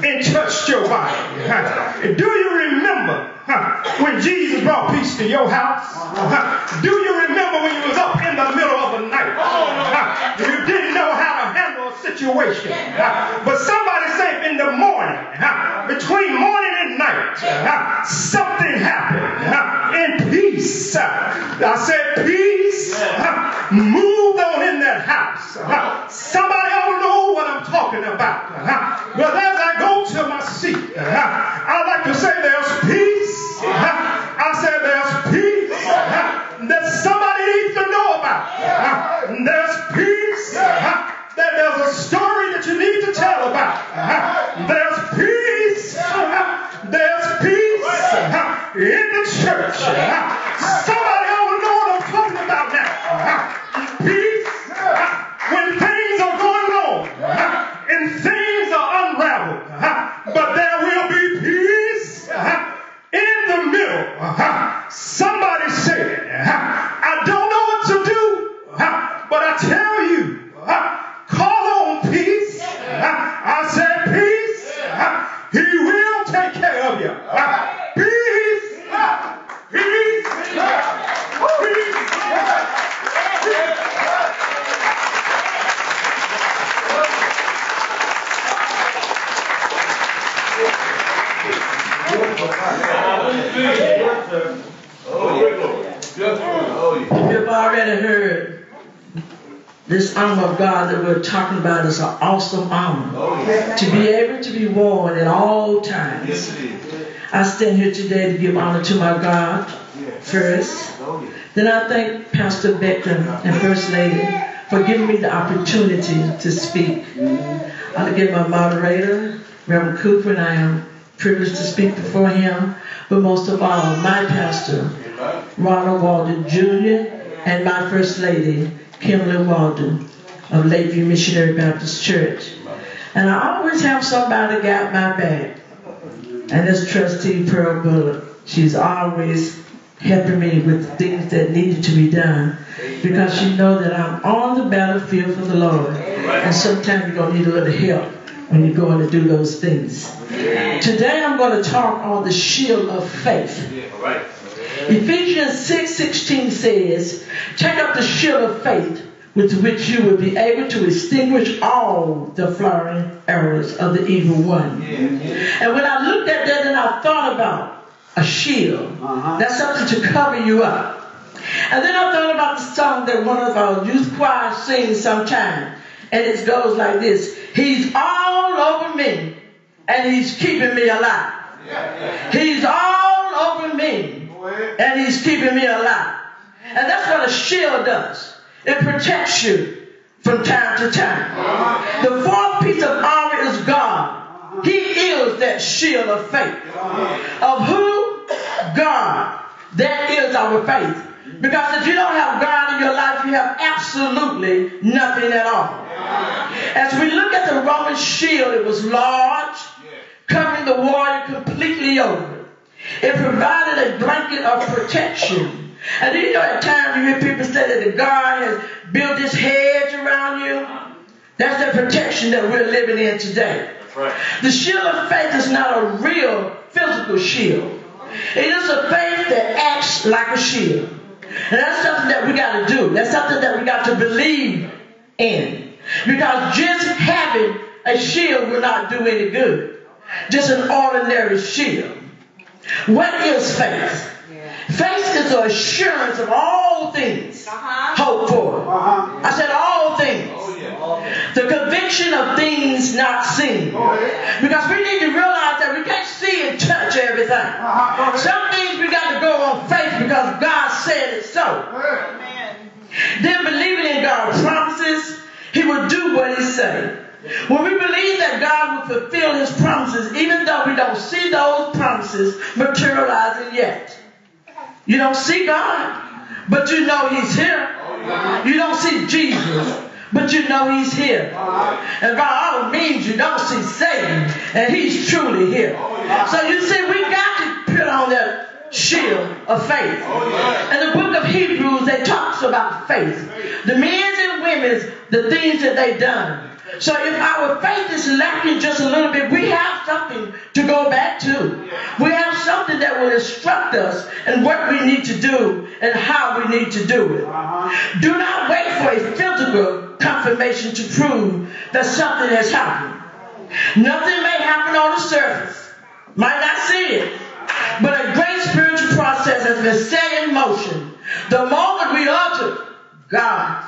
and touched your body. Do you remember when Jesus brought peace to your house? Do you remember when you was up in the middle of the night? Uh, you didn't know how to handle a situation. Uh, but somebody say in the morning, uh, between morning and night, uh, something happened. In peace. I said peace. Moved on in that house. Somebody ought to know what I'm talking about. But as I go to my seat, I like to say there's peace. I said there's peace that somebody needs to know about. There's peace that there's a story that you need to tell about. There's peace. there's peace in the church. Somebody ought to know what I'm talking about now. Peace when things are going uh, and things are unraveled. but there will be peace in the middle. Somebody said, I don't know what to do, but I tell you, call on peace. I said peace. He will take care of you. Peace. Peace. Peace. Oh, yeah. Oh, yeah. You've already heard this armor of God that we're talking about is an awesome armor. Oh, yeah. To be able to be worn at all times. Yes, it is. I stand here today to give honor to my God first. Oh, yeah. Then I thank Pastor Becton and First Lady for giving me the opportunity to speak. I give my moderator, Reverend Cooper, and I am privileged to speak before him. But most of all, my pastor, Ronald Walden Jr., and my First Lady, Kimberly Walden of Lakeview Missionary Baptist Church. And I always have somebody got my back. And that's Trustee Pearl Bullock. She's always helping me with things that needed to be done because she know that I'm on the battlefield for the Lord. And sometimes you're going to need a little help when you're going to do those things. Today I'm going to talk on the shield of faith. Yeah. Ephesians 6:16 says, "Take up the shield of faith, with which you will be able to extinguish all the flaring arrows of the evil one." And when I looked at that, and I thought about a shield. Uh-huh. That's something to cover you up. And then I thought about the song that one of our youth choirs sings sometime, and it goes like this: He's all over me, and He's keeping me alive. He's all over me, and he's keeping me alive. And that's what a shield does. It protects you from time to time. The fourth piece of armor is God. He is that shield of faith. Of who? God. That is our faith. Because if you don't have God in your life, you have absolutely nothing at all. As we look at the Roman shield, it was large, covering the warrior completely over. It provided a blanket of protection. And you know, at times you hear people say that the God has built this hedge around you. That's the protection that we're living in today. Right. The shield of faith is not a real physical shield. It is a faith that acts like a shield. And that's something that we got to do. That's something that we got to believe in. Because just having a shield will not do any good. Just an ordinary shield. What is faith? Faith is the assurance of all things hoped for. Uh-huh. I said all things. Oh, yeah. The conviction of things not seen. Because we need to realize that we can't see and touch everything. Uh-huh. Go. Some things we got to go on faith because God said it so. Go ahead. Then believing in God's promises, He will do what He said. When we believe that God will fulfill His promises, even though we don't see those promises materializing yet. You don't see God, but you know He's here. You don't see Jesus, but you know He's here. And by all means, you don't see Satan, and He's truly here. So you see, we got to put on that shield of faith. In the book of Hebrews, they talks about faith. The men's and women's, the things that they've done. So if our faith is lacking just a little bit, we have something to go back to. We have something that will instruct us in what we need to do and how we need to do it. Uh-huh. Do not wait for a physical confirmation to prove that something has happened. Nothing may happen on the surface. Might not see it. But a great spiritual process has been set in motion. The moment we utter God,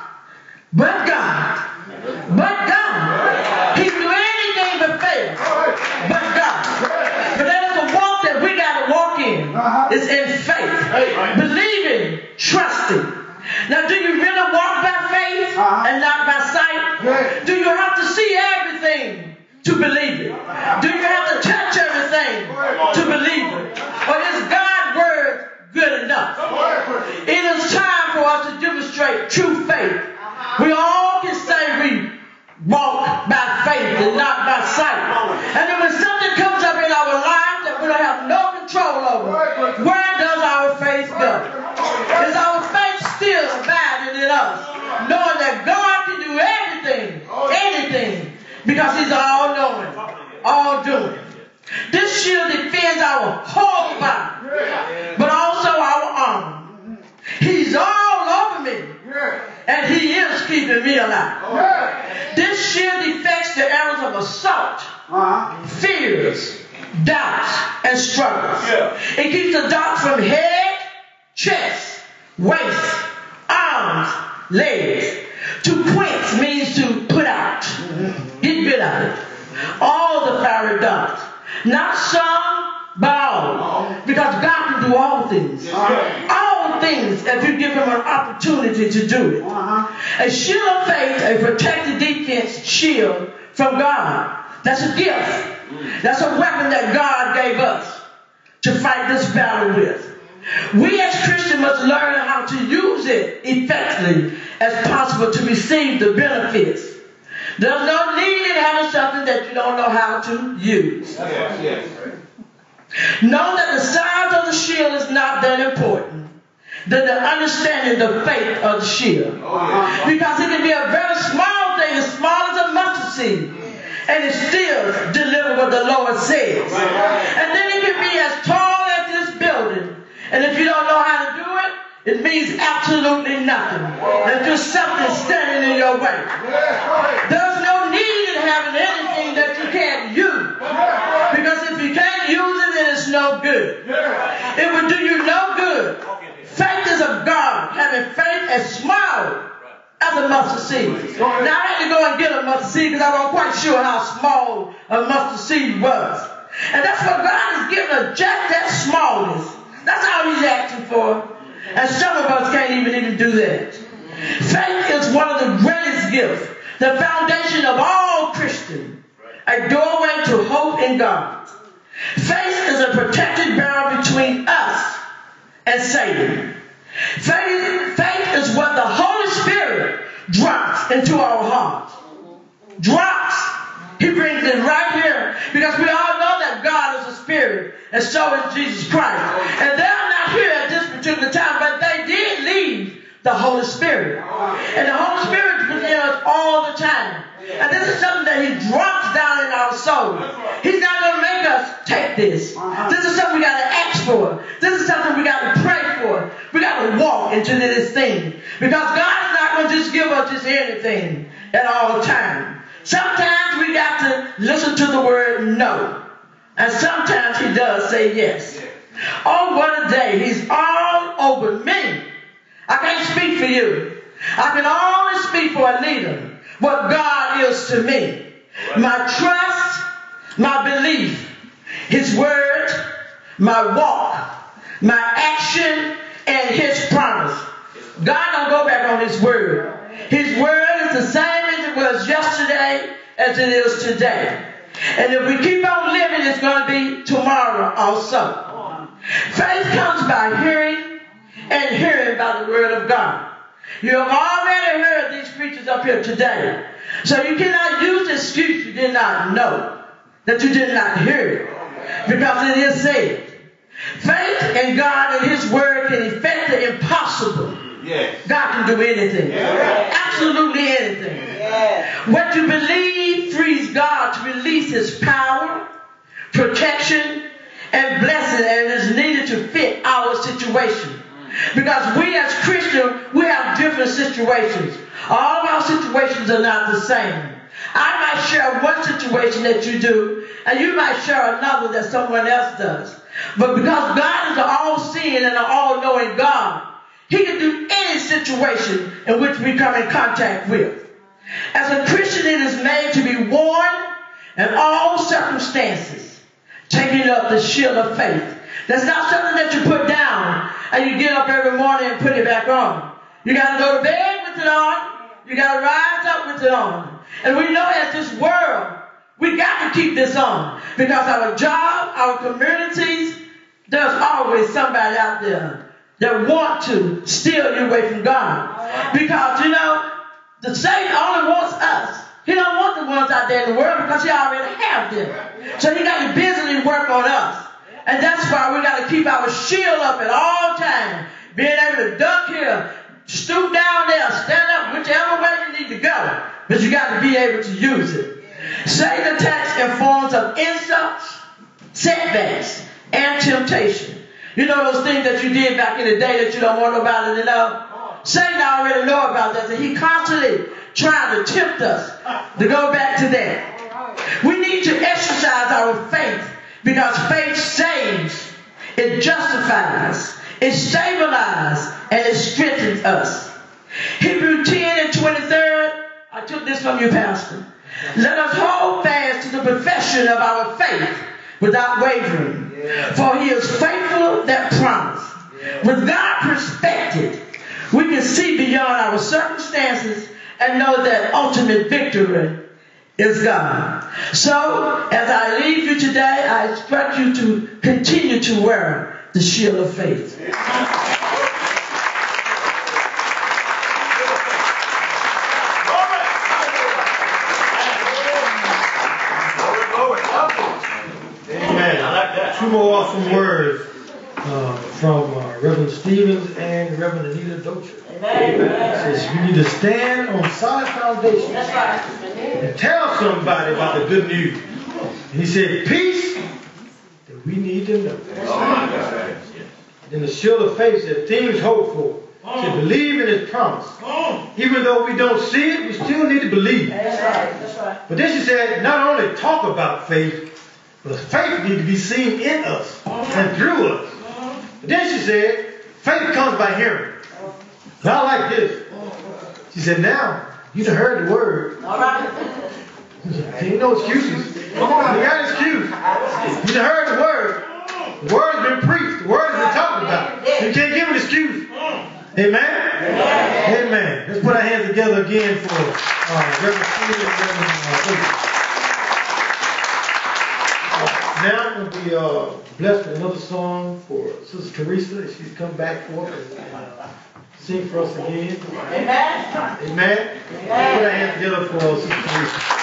but God, but God, He can do anything but God. But there's a walk that we got to walk in. It's in faith, believing, trusting. Now, do you really walk by faith and not by sight? Do you have to see everything to believe it? Do you have to touch everything to believe it? Or is God's word good enough? It is time for us to demonstrate true faith. We all can say we walk by faith and not by sight. And then when something comes up in our lives that we don't have no control over, where does our faith go? Is our faith still abiding in us, knowing that God can do everything, anything, because He's all knowing, all doing. This shield defends our whole body, but also our arm. He's all over me, and He is keeping me alive. This shield deflects the arrows of assault, Uh-huh. fears, doubts, and struggles. Yeah. It keeps the dark from head, chest, waist, arms, legs. To quench means to put out. Get rid of it. All the fiery darts. Not some, but all. Because God can do all things. All things if you give him an opportunity to do it. Uh-huh. A shield of faith, a protected defense shield from God. That's a gift. That's a weapon that God gave us to fight this battle with. We as Christians must learn how to use it effectively as possible to receive the benefits. There's no need in having something that you don't know how to use. Yes, yes. Know that the size of the shield is not that important than the understanding the faith of the shield. Oh, because it can be a very small as small as a mustard seed, and it still deliver what the Lord says. And then it can be as tall as this building, and if you don't know how to do it, it means absolutely nothing. There's just something standing in your way. There's no need in having anything that you can't use. Because if you can't use it, then it's no good. It would do you no good. Faith is of God. Having faith as small as a mustard seed. Now I had to go and get a mustard seed because I wasn't quite sure how small a mustard seed was. And that's what God has given us, just that smallness. That's all He's asking for. And some of us can't even even do that. Faith is one of the greatest gifts, the foundation of all Christians, a doorway to hope in God. Faith is a protected barrier between us and Satan. Faith, faith is what the Holy Spirit drops into our hearts. Drops. He brings it right here because we all know that God is a spirit and so is Jesus Christ. And they're not here at this particular time, but they did leave the Holy Spirit. And the Holy Spirit is in us all the time. And this is something that He drops down in our soul. He's not going to make us take this. This is something we got to ask for. This is something we got to pray for. We got to walk into this thing. Because God is not going to just give us just anything at all times. Sometimes we got to listen to the word no. And sometimes he does say yes. Oh, what a day. He's all over me. I can't speak for you. I can only speak for a leader. What God is to me. My trust, my belief, his word, my walk, my action, and his promise. God don't go back on his word. His word is the same as it was yesterday as it is today. And if we keep on living, it's going to be tomorrow also. Faith comes by hearing and hearing by the word of God. You have already heard these preachers up here today. So you cannot use the excuse you did not know, that you did not hear it, because it is said. Faith in God and His Word can effect the impossible. Yes. God can do anything. Yes. Absolutely anything. Yes. What you believe frees God to release His power, protection, and blessing, and is needed to fit our situation. Because we as Christians, we have different situations. All our situations are not the same. I might share one situation that you do, and you might share another that someone else does. But because God is an all-seeing and an all-knowing God, He can do any situation in which we come in contact with. As a Christian, it is made to be worn in all circumstances, taking up the shield of faith. That's not something that you put down and you get up every morning and put it back on. You got to go to bed with it on. You got to rise up with it on. And we know as this world, we got to keep this on because our job, our communities, there's always somebody out there that want to steal you away from God. Because you know, the Satan only wants us. He don't want the ones out there in the world because he already have them. So he got to busily work on us. And that's why we got to keep our shield up at all times. Being able to duck here, stoop down there, stand up, whichever way you need to go. But you got to be able to use it. Satan attacks in forms of insults, setbacks, and temptation. You know those things that you did back in the day that you don't want nobody to know? Satan already know about that. And he constantly trying to tempt us to go back to that. We need to exercise our faith because faith saves, it justifies, it stabilizes, and it strengthens us. Hebrew 10 and 23rd, I took this from you, Pastor. Let us hold fast to the profession of our faith without wavering. For he is faithful that promise. With God perspective, we can see beyond our circumstances and know that ultimate victory is God. So, as I leave you today, I expect you to continue to wear the shield of faith. Amen. I like that. Two more awesome words uh, from uh, Reverend Stephens and Reverend Anita Docher. Amen. It says you need to stand on solid foundation right. and tell somebody about the good news. And he said, peace that we need to know. Then the shield of faith said, things hoped for. To believe in his promise. Even though we don't see it, we still need to believe. That's right. That's right. But then she said, not only talk about faith, but faith needs to be seen in us and through us. But then she said, faith comes by hearing. And I like this. She said, now, you done heard the word. All right. Ain't no excuses. Come on, you got an excuse. You done heard the word. The word's been preached. The word has been talked about. You can't give an excuse. Amen? Amen. Let's put our hands together again for uh, Reverend and Reverend Uh, now I'm going to be uh, blessed with another song for Sister Teresa she's come back for us and uh, sing for us again. Amen. Amen. Amen. Put our hands together for Sister Teresa.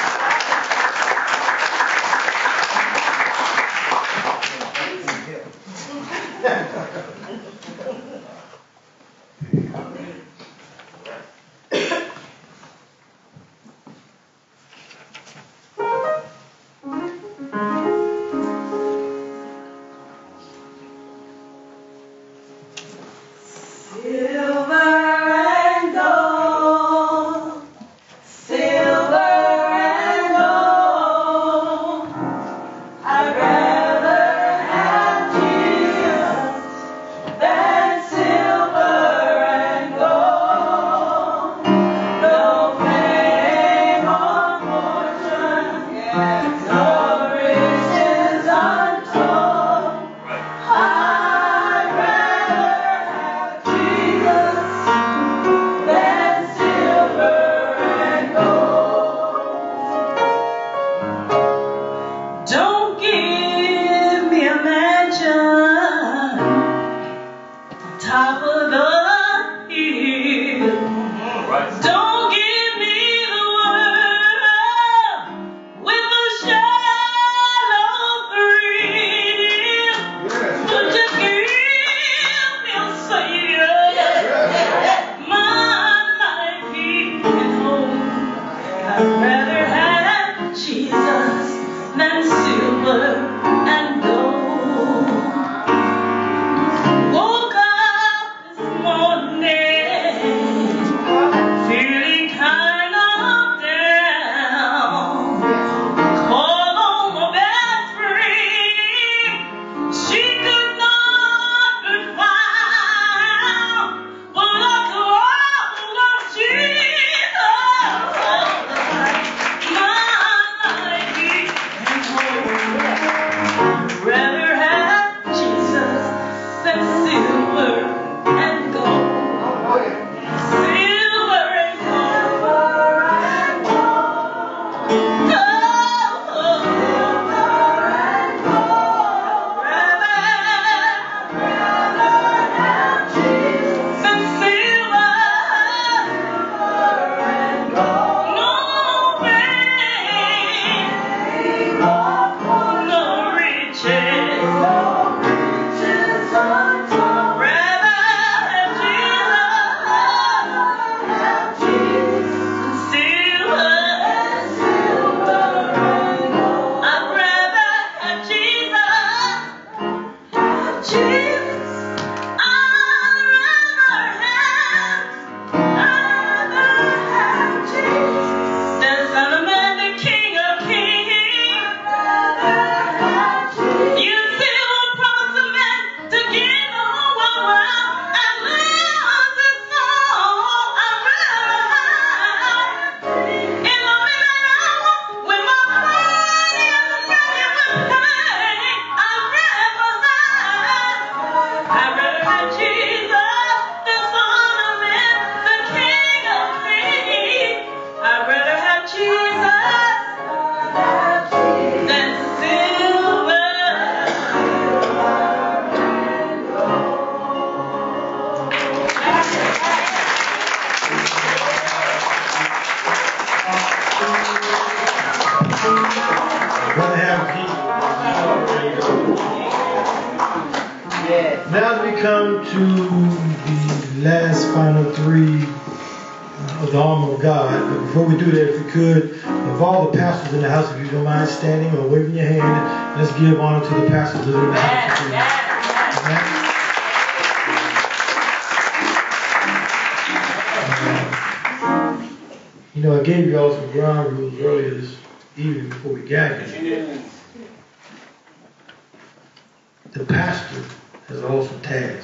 the pastor has also awesome.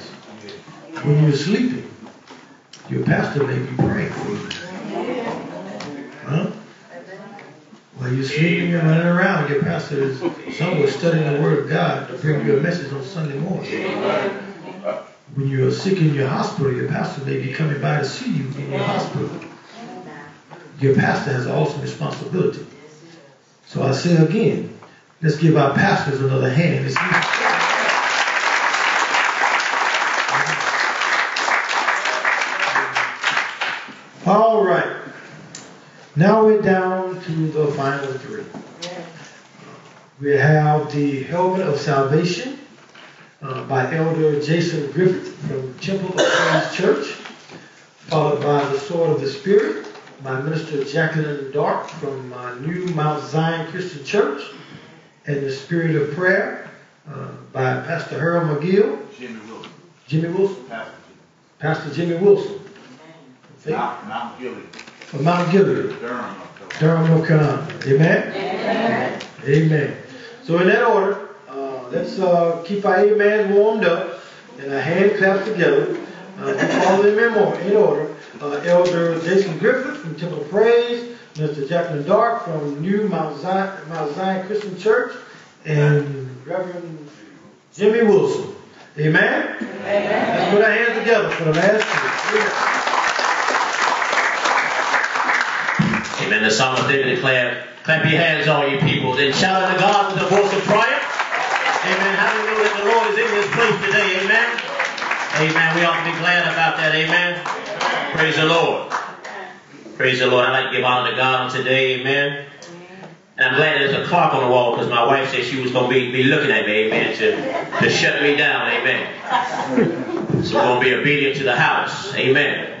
When you're sleeping, your pastor may be praying for you. Huh? While you're sleeping and running around, your pastor is somewhere studying the Word of God to bring you a message on Sunday morning. When you're sick in your hospital, your pastor may be coming by to see you in your hospital. Your pastor has an awesome responsibility. So I say again, let's give our pastors another hand. Now we're down to the final three. We have the helmet of salvation uh, by Elder Jason Griffith from Temple of Praise Church, followed by the sword of the Spirit by Minister Jacqueline Dark from uh, New Mount Zion Christian Church, and the Spirit of Prayer uh, by Pastor Harold McGill, Jimmy Wilson. Jimmy Wilson, Pastor Pastor Jimmy Wilson. Jimmy. Mount, Mount Gilead. From Mount Gilead. Durham. Durham, North Carolina. Amen? Amen. Amen. So in that order, uh, let's uh, keep our amen warmed up and our hand claps together. Uh, we follow them in, more, in order. Uh, Elder Jason Griffith from Temple Praise, Mr. Jacqueline Dark from New Mount Zion, Mount Zion Christian Church, and Reverend Jimmy Wilson. Amen? Amen. Let's put our hands together for the last two. Amen. The psalmist David declared, clap your hands, all you people, then shout unto God with a voice of triumph. Amen. That the Lord is in this place today? Amen. Amen. We ought to be glad about that. Amen. Praise the Lord. Praise the Lord. I'd like to give honor to God today. Amen. And I'm glad there's a clock on the wall because my wife said she was going to be, be looking at me, amen, to, to shut me down, amen. So we're going to be obedient to the house, amen.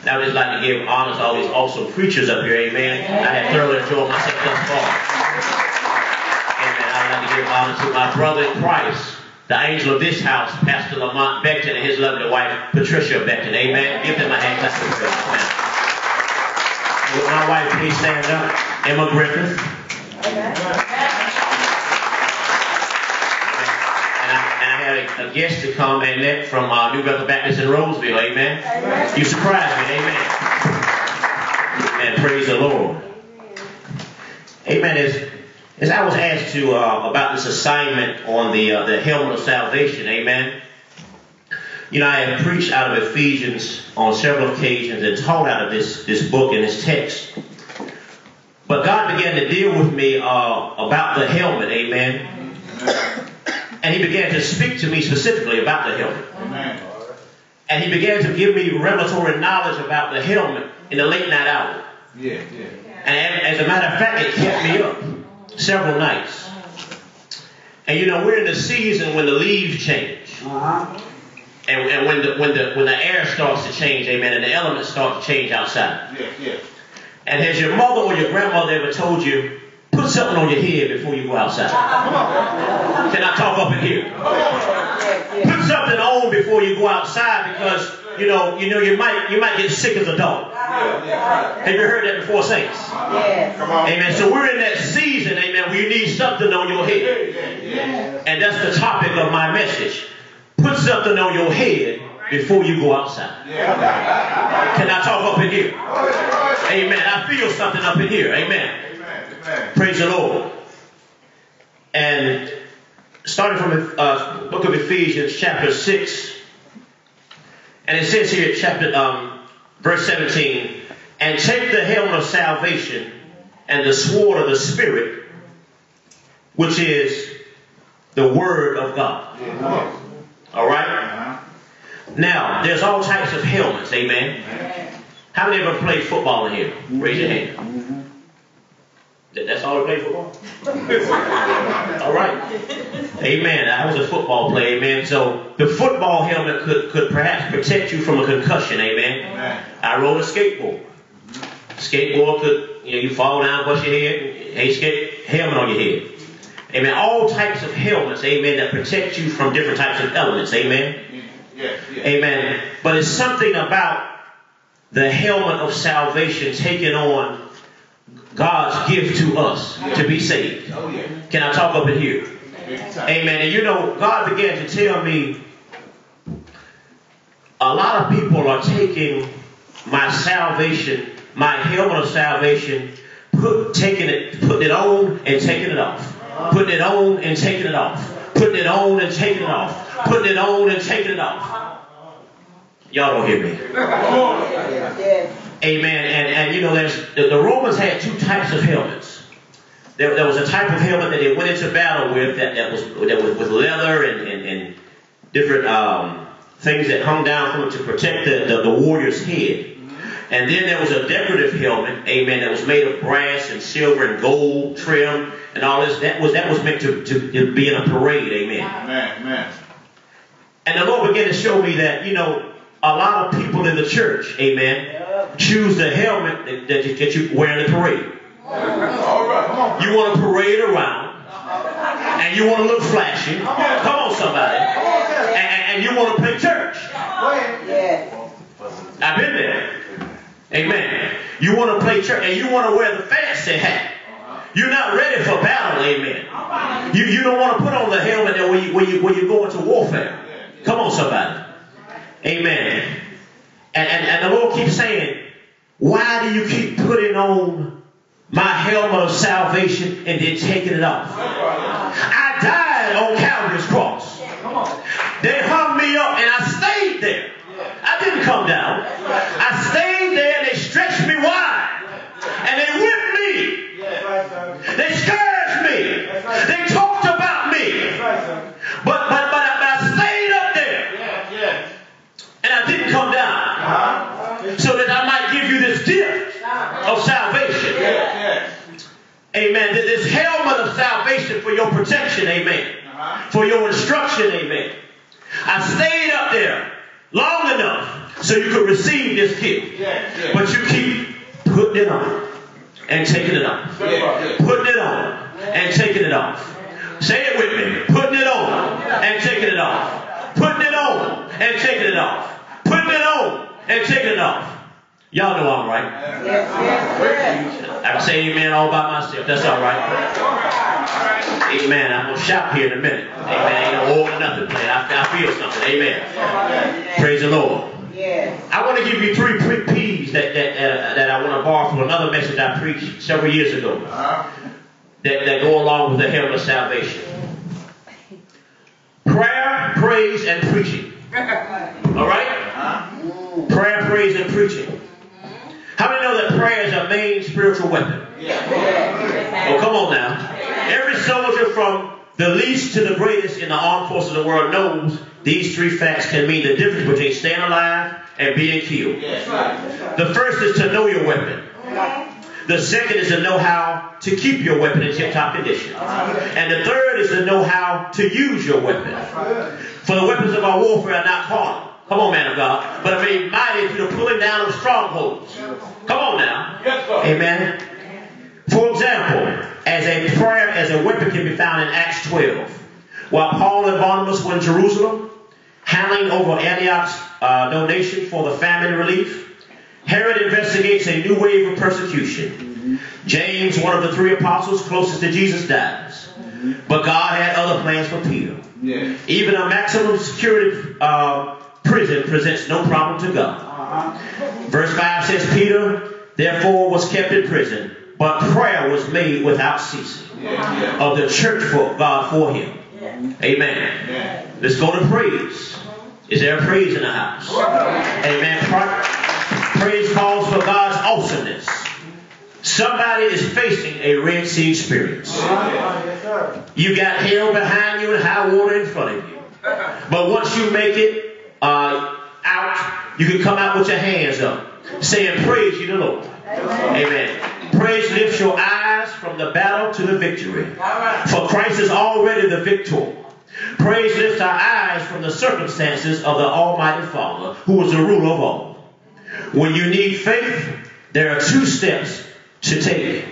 And I would just like to give honor to all these awesome preachers up here, amen. I have thoroughly enjoyed myself thus far. Amen. I'd like to give honor to my brother in Christ, the angel of this house, Pastor Lamont Becton, and his lovely wife, Patricia Becton, amen. Give them a hand clap amen. Would my wife please stand up? Emma Griffith. And had a, a guest to come and met from uh, New Bethel Baptist in Roseville, amen. You surprised me, amen. Amen. Praise the Lord. Amen. As, as I was asked to uh, about this assignment on the uh, the helmet of salvation, amen. You know, I have preached out of Ephesians on several occasions and taught out of this, this book and this text. But God began to deal with me uh, about the helmet, amen. And He began to speak to me specifically about the helmet. Amen. And He began to give me revelatory knowledge about the helmet in the late night hour. Yeah, yeah. And as a matter of fact, it kept me up several nights. And you know, we're in the season when the leaves change. Uh-huh. And, and when the when the when the air starts to change, amen, and the elements start to change outside. Yeah, yeah. And has your mother or your grandmother ever told you, put something on your head before you go outside? Can I talk up in here? Put something on before you go outside because you know you know you might you might get sick as a dog. Have you heard that before, saints? Yes. Amen. So we're in that season, amen, where you need something on your head. Yeah, yeah. And that's the topic of my message. Put something on your head before you go outside. Can I talk up in here? Amen. I feel something up in here. Amen. Amen. Amen. Praise the Lord. And starting from uh, book of Ephesians, chapter 6, and it says here, chapter um, verse 17, and take the helmet of salvation and the sword of the Spirit, which is the word of God. Yeah. All right? Uh-huh. Now, there's all types of helmets, amen. How many ever played football in here? Raise your hand. That- That's all they play football? <laughs> all right. Amen. I was a football player, amen. So the football helmet could, could perhaps protect you from a concussion, amen. Amen. I rode a skateboard. Skateboard could, you know, you fall down, bust your head, hey, skate, helmet on your head. Amen. All types of helmets, amen, that protect you from different types of elements, amen. Yeah, yeah. Amen. But it's something about the helmet of salvation taking on God's gift to us to be saved. Oh. Can I talk up in here? Amen. And you know, God began to tell me a lot of people are taking my salvation, my helmet of salvation, put, taking it, putting it on and taking it off. Putting it on and taking it off. Putting it on and taking it off. Putting it on and taking it off. Y'all don't hear me. Amen. And, and you know, there's the, the Romans had two types of helmets. there, there was a type of helmet that they went into battle with that, that was that was with leather and, and, and different um, things that hung down from it to protect the, the, the warrior's head. And then there was a decorative helmet, amen, that was made of brass and silver and gold trim and all this. That was that was meant to, to, to be in a parade, amen. Amen. Amen. And the Lord began to show me that, you know, a lot of people in the church, amen, choose the helmet that, that you, that you wear in the parade. All right. Come on. You want to parade around, and you want to look flashy. Come on, somebody. And, and- and you want to play church. Yes. I've been there. Amen. You want to play church, and you want to wear the fancy hat. You're not ready for battle, amen. You, you don't want to put on the helmet that when you, when, you, when you go into warfare. Come on, somebody. Amen. And, and, and the Lord keeps saying, why do you keep putting on my helmet of salvation and then taking it off? I died on Calvary's cross. They hung me up and I stayed there. I didn't come down. I stayed there and they stretched me wide. And they whipped me. They scourged me. They talked about me. But but but I, but I stayed up there. And I didn't come down. So that I might give you this gift of salvation. Amen. This helmet of salvation for your protection. Amen. Uh-huh. For your instruction. Amen. I stayed up there long enough so you could receive this gift. But you keep putting it on and taking it off. Putting it on and taking it off. Say it with me. Putting it on and taking it off. Putting it on and taking it off. Putting it on and taking it off. Y'all know I'm right. Yes, yes, yes. I can say amen all by myself. That's all right. Amen. I'm going to shout here in a minute. Amen. Ain't no organ, nothing playing. I, I feel something. Amen. Praise the Lord. I want to give you three quick P's that, that, uh, that I want to borrow from another message I preached several years ago that, that go along with the helmet of salvation. Prayer, praise, and preaching. <laughs> All right? Prayer, praise, and preaching. How many know that prayer is a main spiritual weapon? Oh, come on now. Every soldier from the least to the greatest in the armed forces of the world knows these three facts can mean the difference between staying alive and being killed. The first is to know your weapon. The second is to know how to keep your weapon in tip-top condition. Uh-huh. And the third is to know how to use your weapon. For the weapons of our warfare are not carnal. Come on, man of God. But are made mighty through the pulling down of strongholds. Come on now. Amen. For example, as a prayer, as a weapon can be found in Acts 12. While Paul and Barnabas were in Jerusalem, handling over Antioch's uh, donation for the famine relief, Herod investigates a new wave of persecution. James, one of the three apostles closest to Jesus, dies. But God had other plans for Peter. Even a maximum security uh, prison presents no problem to God. Uh-huh. Verse 5 says, Peter therefore was kept in prison, but prayer was made without ceasing of the church for God for him. Amen. Let's go to praise. Uh-huh. Is there a praise in the house? Amen. Pra- Praise calls for God's awesomeness. Somebody is facing a Red Sea experience. Uh-huh. You got hell behind you and high water in front of you. But once you make it uh, out, you can come out with your hands up, saying, Praise you the Lord. Amen. Praise lifts your eyes from the battle to the victory. For Christ is already the victor. Praise lifts our eyes from the circumstances of the Almighty Father, who is the ruler of all. When you need faith, there are two steps to take.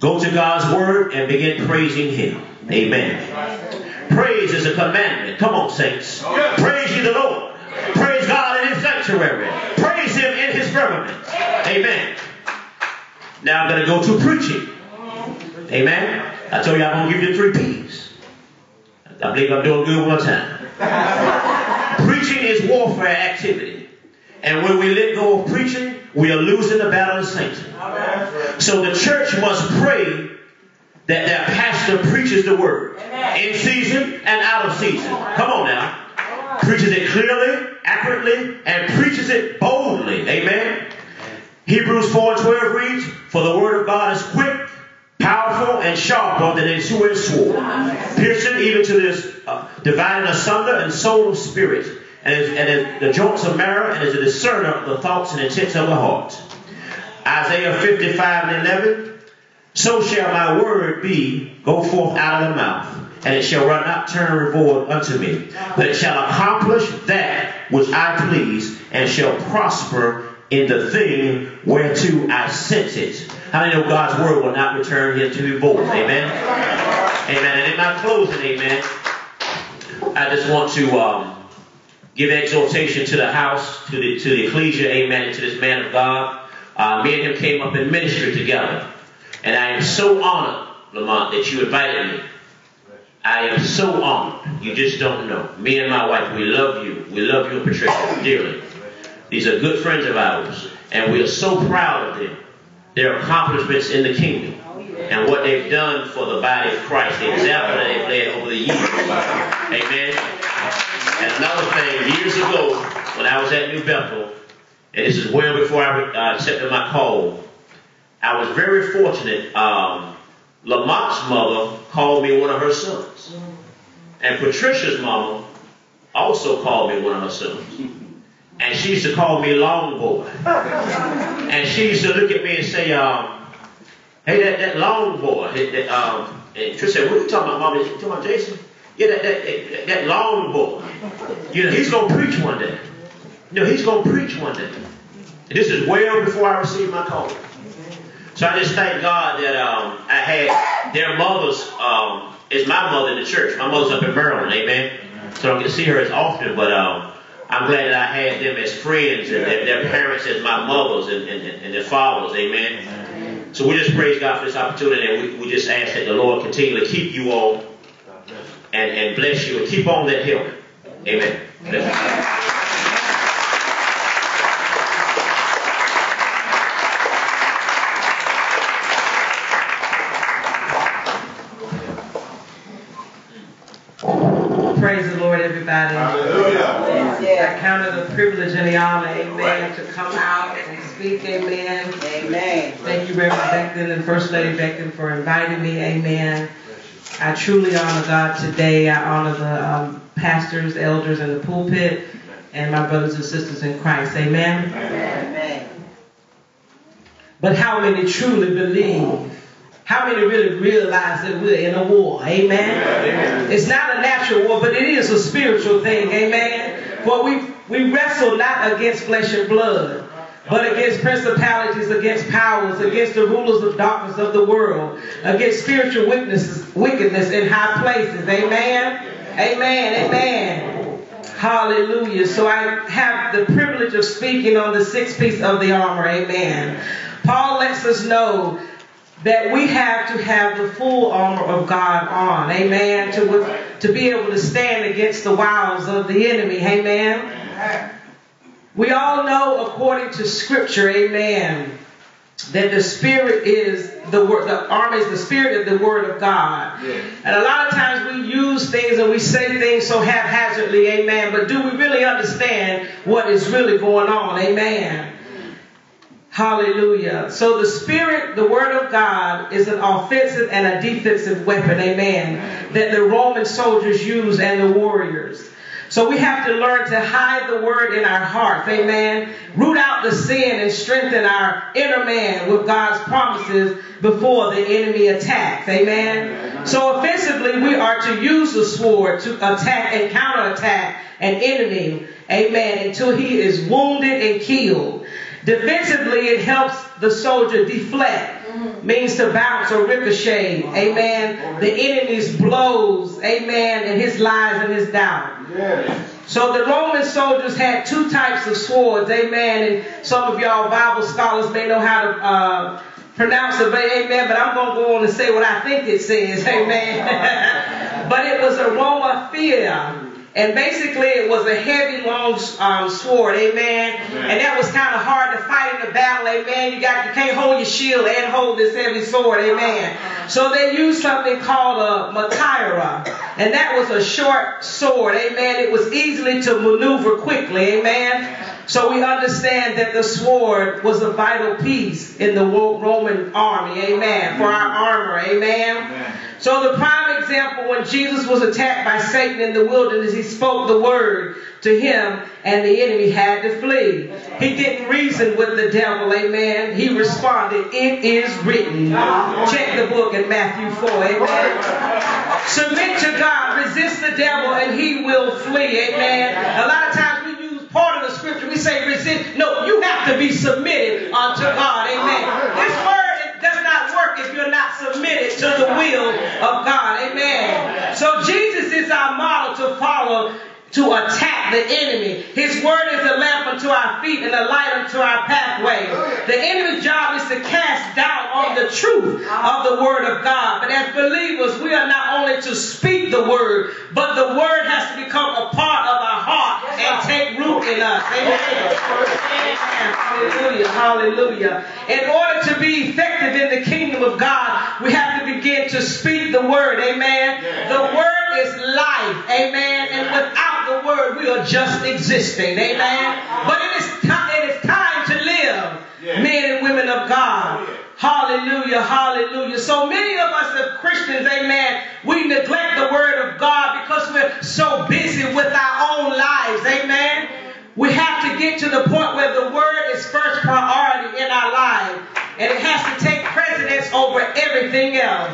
Go to God's Word and begin praising Him. Amen. Praise is a commandment. Come on, saints. Praise ye the Lord. Praise God in His sanctuary. Praise Him in His firmament. Amen. Now I'm going to go to preaching. Amen. I told you I'm going to give you three P's. I believe I'm doing good one time. <laughs> preaching is warfare activity. And when we let go of preaching, we are losing the battle of Satan. So the church must pray that their pastor preaches the word in season and out of season. Come on now. Preaches it clearly, accurately, and preaches it boldly. Amen. Hebrews 4 and 12 reads, For the word of God is quick, powerful, and sharper than a two-edged sword, piercing even to this, uh, dividing asunder and soul of spirit, and, is, and is the joints of marrow, and is a discerner of the thoughts and intents of the heart. Isaiah 55 and 11. So shall my word be go forth out of the mouth, and it shall run not turn reward unto me, but it shall accomplish that which I please, and shall prosper in the thing whereto I sent it. How many know God's word will not return him to void? Amen. Amen. And in my closing, amen, I just want to um, give exhortation to the house, to the to the ecclesia, amen, and to this man of God. Uh, me and him came up in ministry together. And I am so honored, Lamont, that you invited me. I am so honored. You just don't know. Me and my wife, we love you. We love you and Patricia dearly. These are good friends of ours. And we are so proud of them. Their accomplishments in the kingdom. And what they've done for the body of Christ. The example that they've led over the years. Amen. And another thing, years ago, when I was at New Bethel, and this is well before I uh, accepted my call, I was very fortunate. Um, Lamont's mother called me one of her sons. And Patricia's mama also called me one of her sons. And she used to call me Long Boy. And she used to look at me and say, um, hey, that, that Long Boy. That, that, um, and Trish said, what are you talking about, Mama? You talking about Jason? Yeah, that, that, that, that Long Boy. You know, he's going to preach one day. You know, he's going to preach one day. And this is well before I received my call. So I just thank God that um, I had their mothers. Um, is my mother in the church. My mother's up in Maryland, amen. So I don't get to see her as often, but um, I'm glad that I had them as friends and their, their parents as my mothers and, and, and their fathers, amen. So we just praise God for this opportunity, and we, we just ask that the Lord continue to keep you all and, and bless you and keep on that help. Amen. Bless Praise the Lord, everybody. Hallelujah. Yes. I count it a privilege and the honor, amen, to come out and speak, amen. Amen. Thank you, Reverend Becton and First Lady Becton, for inviting me, amen. I truly honor God today. I honor the um, pastors, elders in the pulpit, and my brothers and sisters in Christ, amen. Amen. But how many truly believe? How many really realize that we're in a war? Amen. It's not a natural war, but it is a spiritual thing. Amen. For we we wrestle not against flesh and blood, but against principalities, against powers, against the rulers of darkness of the world, against spiritual wickedness, wickedness in high places. Amen. Amen. Amen. Hallelujah. So I have the privilege of speaking on the sixth piece of the armor. Amen. Paul lets us know that we have to have the full armor of God on. Amen. To, to be able to stand against the wiles of the enemy. Amen. We all know according to scripture, amen, that the spirit is the word, the armor is the spirit of the word of God. And a lot of times we use things and we say things so haphazardly, amen, but do we really understand what is really going on? Amen. Hallelujah. So the Spirit, the Word of God, is an offensive and a defensive weapon, amen, that the Roman soldiers used and the warriors. So we have to learn to hide the Word in our hearts, amen, root out the sin and strengthen our inner man with God's promises before the enemy attacks, amen. So offensively, we are to use the sword to attack and counterattack an enemy, amen, until he is wounded and killed. Defensively, it helps the soldier deflect, means to bounce or ricochet, amen. The enemy's blows, amen, and his lies and his doubt. So the Roman soldiers had two types of swords, amen. And some of y'all Bible scholars may know how to uh, pronounce it, but amen. But I'm going to go on and say what I think it says, <laughs> amen. but it was a Romathea. And basically, it was a heavy, long um, sword, amen. And that was kind of hard to fight in the battle, amen. You got you can't hold your shield and hold this heavy sword, amen. So they used something called a matira, and that was a short sword, amen. It was easily to maneuver quickly, amen. So we understand that the sword was a vital piece in the Roman army, amen, for our armor, amen. So the prime example when Jesus was attacked by Satan in the wilderness, he spoke the word to him and the enemy had to flee. He didn't reason with the devil, amen. He responded, it is written. Check the book in Matthew 4, amen. Submit to God, resist the devil, and he will flee, amen. A lot of times we use part of the scripture, we say resist. No, you have to be submitted unto God, amen. This word work if you're not submitted to the will of God, amen. So Jesus is our model to follow to attack the enemy. His word is a lamp unto our feet and a light unto our pathway. The enemy's job is to cast doubt on the truth of the word of God. But as believers, we are not only to speak the word, but the word has to become a part of our and take root in us. Amen. Hallelujah. Hallelujah. In order to be effective in the kingdom of God, we have to begin to speak the word. Amen. The word is life. Amen. And without the word, we are just existing. Amen. But it is time, it is time to live, men and women of God. Hallelujah, hallelujah. So many of us as Christians, amen, we neglect the word of God because we're so busy with our own lives, amen. We have to get to the point where the word is first priority in our life. And it has to take precedence over everything else.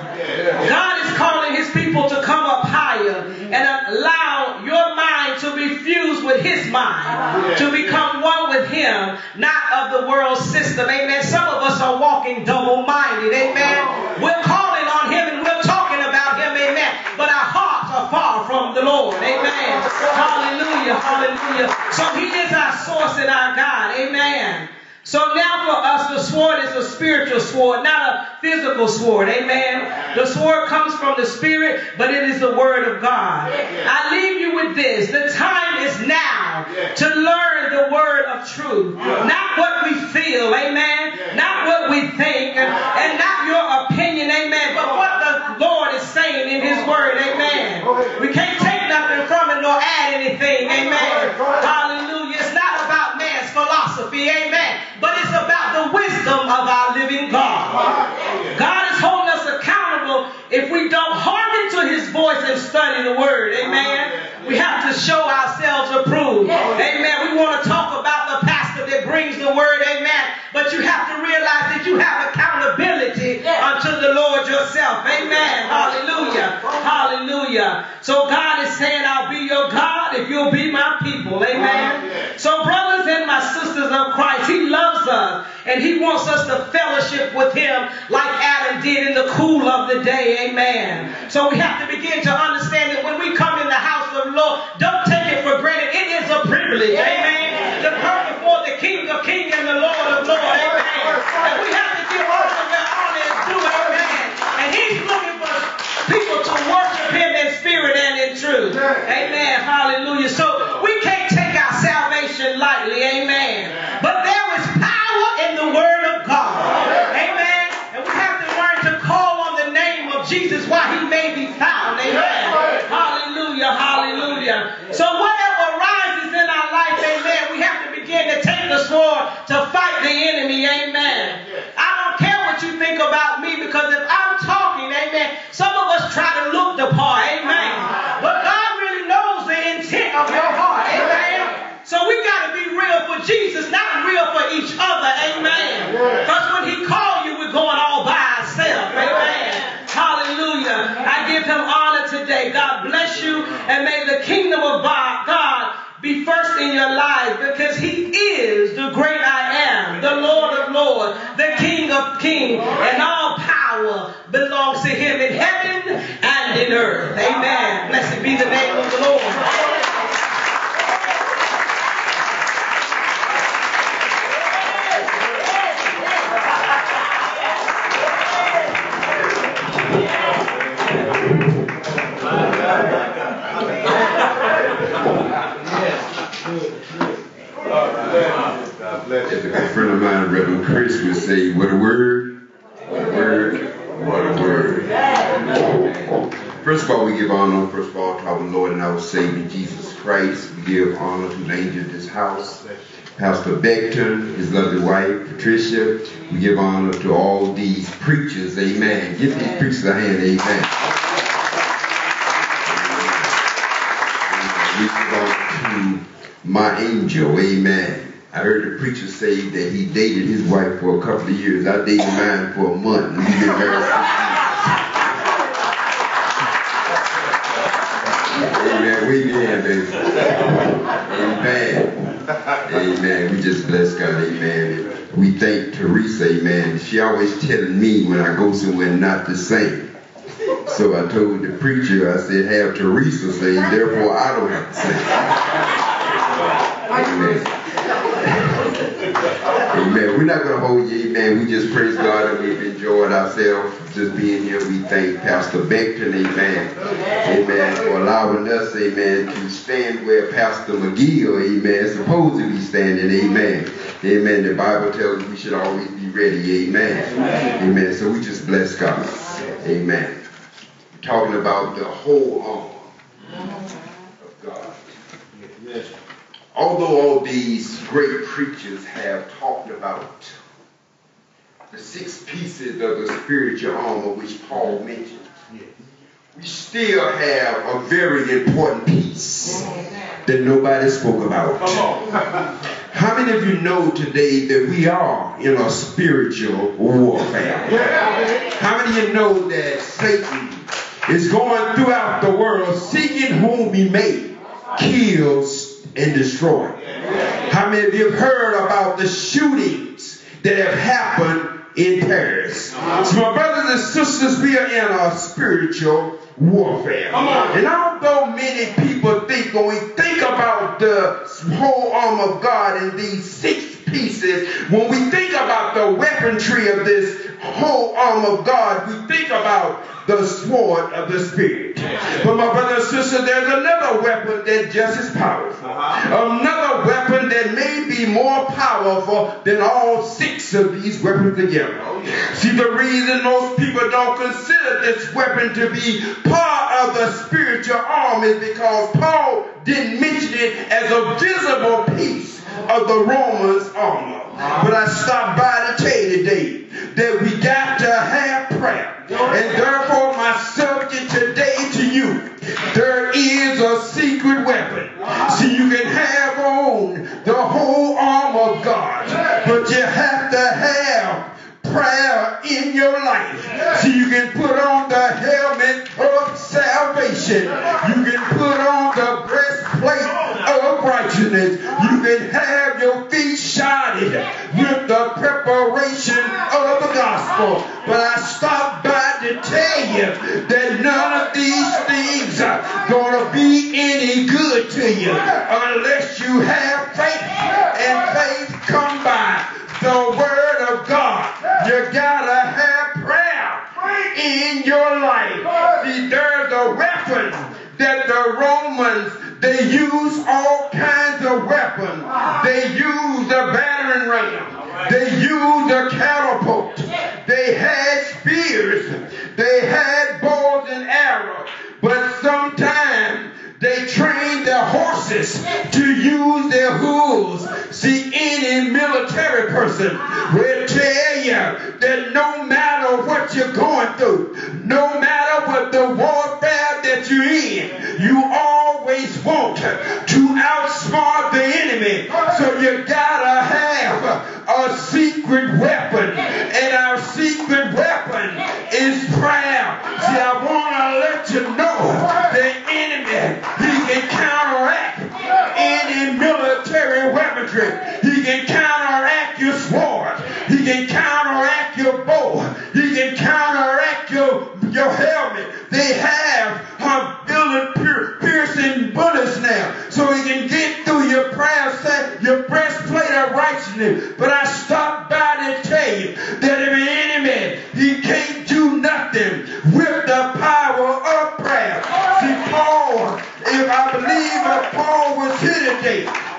God is calling his people to come up higher and allow your mind to be fused with his mind, to become one with him, not of the world system. Amen. Some of us are walking double minded. Amen. We're calling on him and we're talking about him. Amen. But our hearts are far from the Lord. Amen. Hallelujah. Hallelujah. So he is our source and our God. Amen. So now for us, the sword is a spiritual sword, not a physical sword. Amen. The sword comes from the spirit, but it is the word of God. I leave you with this. The time is now to learn the word of truth. Not what we feel. Amen. Not what we think and, not your opinion. Amen. But what the Lord is saying in his word. Amen. We can't take nothing from it nor add anything. Amen. Hallelujah. It's not about man's philosophy. Amen. But it's about the wisdom of our living God. God is holding us accountable if we don't hearken to his voice and study the word. Amen. We have to show ourselves approved. Amen. We want to talk about the pastor that brings the word. Amen. But you have to realize that you have accountability the Lord yourself. Amen. Hallelujah. Hallelujah. So God is saying, I'll be your God if you'll be my people. Amen. So brothers and my sisters of Christ, he loves us and he wants us to fellowship with him like Adam did in the cool of the day. Amen. So we have to begin to understand that when we come in the house of the Lord, don't take it for granted. It is a privilege. Amen. To come before the King of Kings and the Lord of Lords. Amen. And we have to give honor where honor is due. Amen. And he's looking for people to worship him in spirit and in truth. Amen. Hallelujah. So we can't take our salvation lightly. Amen. But there is power in the word of God. Amen. And we have to learn to call on the name of Jesus while he may be found. Amen. Hallelujah. Hallelujah. So whatever arises in our life, amen, we have to begin to take the sword to fight the enemy. Amen. I don't care what you think about me because if amen, try to look the part. Amen. But God really knows the intent of your heart. Amen. So we got to be real for Jesus, not real for each other. Amen. Because when he called you, we're going all by ourselves. Amen. Hallelujah. I give him honor today. God bless you. And may the kingdom of God be first in your life because he is the great I am, the Lord of lords, the King of kings, and all power Amen. Blessed be the name of the Lord. A friend of mine, Reverend Chris, would say, what a word, what a word, what a word. First of all, we give honor, first of all, to our Lord and our Savior, Jesus Christ. We give honor to the angel of this house. Pastor Becton, his lovely wife, Patricia. We give honor to all these preachers, amen. Give these preachers a hand, amen. We give honor to my angel, amen. I heard the preacher say that he dated his wife for a couple of years. I dated mine for a month. and We've been married baby. Amen. Amen. We just bless God. Amen. We thank Teresa. Amen. She always telling me when I go somewhere not the same. So I told the preacher, I said, have Teresa say, therefore I don't have to say. Amen. Amen. We're not going to hold you, amen. We just praise God and we've enjoyed ourselves just being here. We thank Pastor Becton, amen. Amen. For allowing us, amen, to stand where Pastor McGill, amen, supposed to be standing, amen. Amen. The Bible tells us we should always be ready, amen. Amen. So we just bless God. Amen. We're talking about the whole armor of God. Although all these great preachers have talked about the six pieces of the spiritual armor which Paul mentioned, we still have a very important piece that nobody spoke about. How many of you know today that we are in a spiritual warfare? How many of you know that Satan is going throughout the world seeking whom he may kill and destroy? How many of you have heard about the shootings that have happened in Paris? Uh-huh. So my brothers and sisters, we are in a spiritual warfare. And although many people think when we think about the whole arm of God in these six pieces, when we think about the weaponry of this whole arm of God, we think about the sword of the Spirit. But my brother and sister, there's another weapon that's just as powerful. Uh-huh. Another weapon that may be more powerful than all six of these weapons together. Oh, See, the reason most people don't consider this weapon to be part of the spiritual arm is because Paul didn't mention it as a visible piece of the Romans armor. But I stopped by to tell you today that we got to have prayer. And therefore, my subject today to you, there is a secret weapon. See, you can have on the whole arm of God, but you have to have prayer in your life. So you can put on the helmet of salvation. You can put on the breastplate righteousness. You can have your feet shodded with the preparation of the gospel. But I stopped by to tell you that none of these things are going to be any good to you unless you have faith. And faith come by the word of God. You gotta have prayer in your life. See, there's a weapon that the Romans they use all kinds of weapons. They use the battering ram. They use the catapult. They had spears. They had bows and arrows. But sometimes they train their horses to use their hooves. See, any military person will tell you that no matter what you're going through, no matter what the warfare that you're in, you always want to outsmart the enemy. So you gotta have a secret weapon. And our secret weapon is prayer. See, I wanna let you know the enemy, he can counteract any military weaponry. He can counteract your sword. He can counteract your bow. He can counteract your, your helmet. They have bullet pier- piercing bullets now. So he can get through your prayer set, your breastplate of righteousness. But I stopped by to tell you that if an enemy, he can't do nothing with the power of prayer. See, Paul, if I believe if Paul was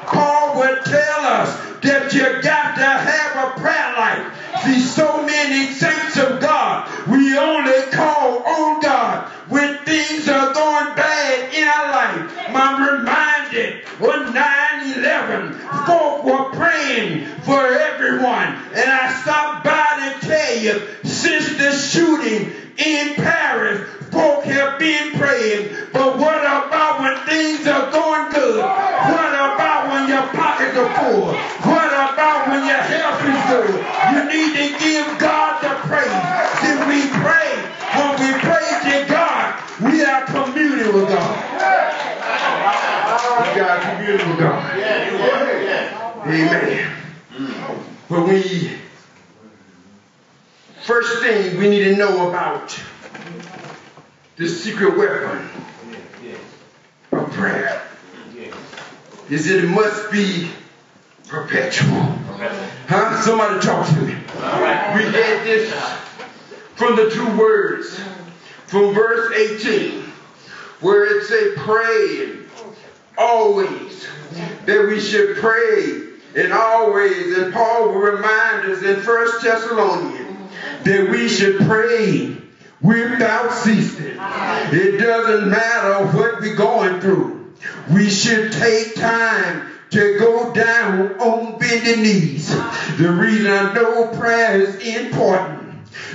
Paul would tell us that you got to have a prayer life. See, so many saints of God, we only call on God when things are going bad in our life. I'm when 9-11, folk were praying for everyone. And I stopped by to tell you, since the shooting in Paris, folk have been praying. But what about when things are going good? What about when your pockets are full? What about when your health is good? You need to give God the praise. If we pray, when we pray to God, we are communing with God. We got communing with God. Amen. But we, first thing we need to know about the secret weapon of prayer is that it must be perpetual. Huh? Somebody talk to me. We get this from the two words from verse 18 where it say pray always that we should pray and always and Paul will remind us in First Thessalonians that we should pray without ceasing. It doesn't matter what we're going through. We should take time to go down on bending knees. The reason I know prayer is important.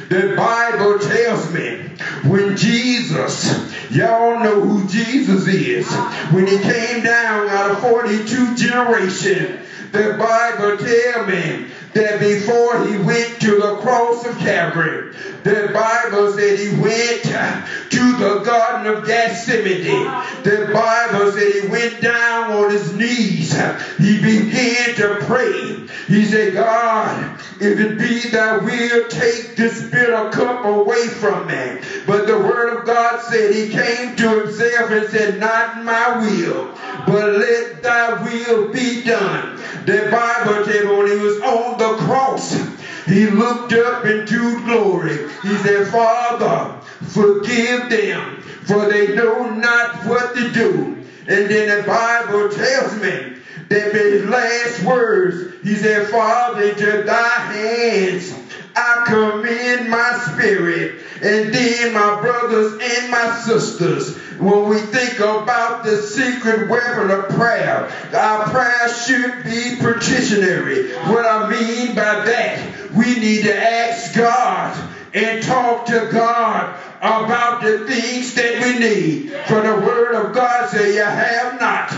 The Bible tells me when Jesus, y'all know who Jesus is, when he came down out of 42 generation, the Bible tells me that before he went to the cross of Calvary, the Bible said he went to the Garden of Gethsemane. The Bible said he went down on his knees. He began to pray. He said, God, if it be thy will, take this bitter cup away from me. But the word of God said he came to himself and said, Not my will, but let thy will be done. The Bible said when he was on the cross, he looked up into glory. He said, Father, forgive them, for they know not what to do. And then the Bible tells me that his last words, he said, Father, into thy hands I commend my spirit. And then my brothers and my sisters, when we think about the secret weapon of prayer, our prayer should be petitionary. What I mean by that, we need to ask God and talk to God about the things that we need. For the word of God say you have not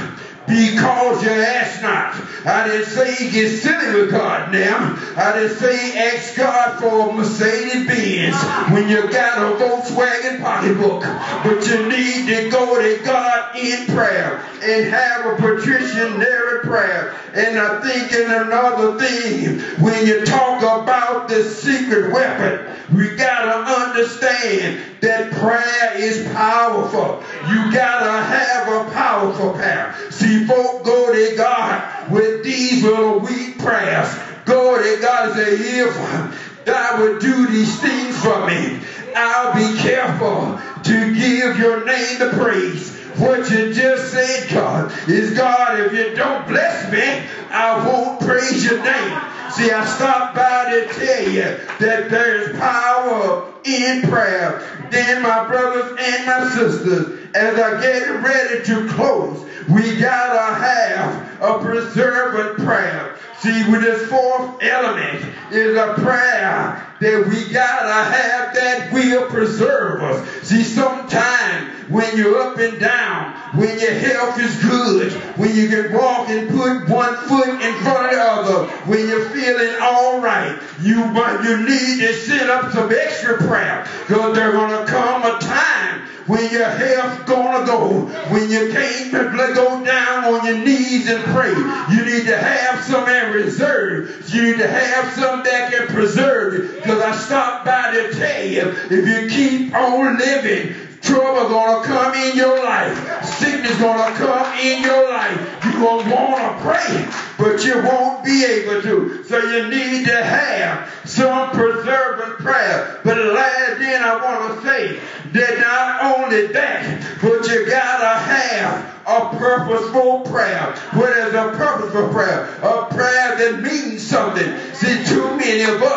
because you ask not. I didn't say get silly with God now. I didn't say ask God for a Mercedes Benz when you got a Volkswagen pocketbook. But you need to go to God in prayer and have a petitionary prayer. And I think in another thing, when you talk about the secret weapon, we gotta understand that prayer is powerful. You gotta have a powerful prayer. See, folk go to God with these little weak prayers. Go to God say, if thou would do these things for me, I'll be careful to give your name the praise. What you just said, God, is God, if you don't bless me, I won't praise your name. See, I stopped by to tell you that there's power in prayer. Then, my brothers and my sisters, as I get ready to close, we gotta have a preservant prayer. See, with this fourth element is a prayer that we gotta have that will preserve us. See, sometimes when you're up and down, when your health is good, when you can walk and put one foot in front of the other, when you're feeling all right, you you need to set up some extra prayer because there's gonna come a time when your health gonna go, when you can't go down on your knees and pray. You need to have some in reserve. You need to have some that can preserve. Because I stopped by to tell you, if you keep on living, trouble gonna come in your life. Sickness gonna come in your life. You gonna wanna pray, but you won't be able to. So you need to have some preserving prayer. But last then I wanna say that not only that, but you gotta have a purposeful prayer. What is a purposeful prayer? A prayer that means something. See, too many of us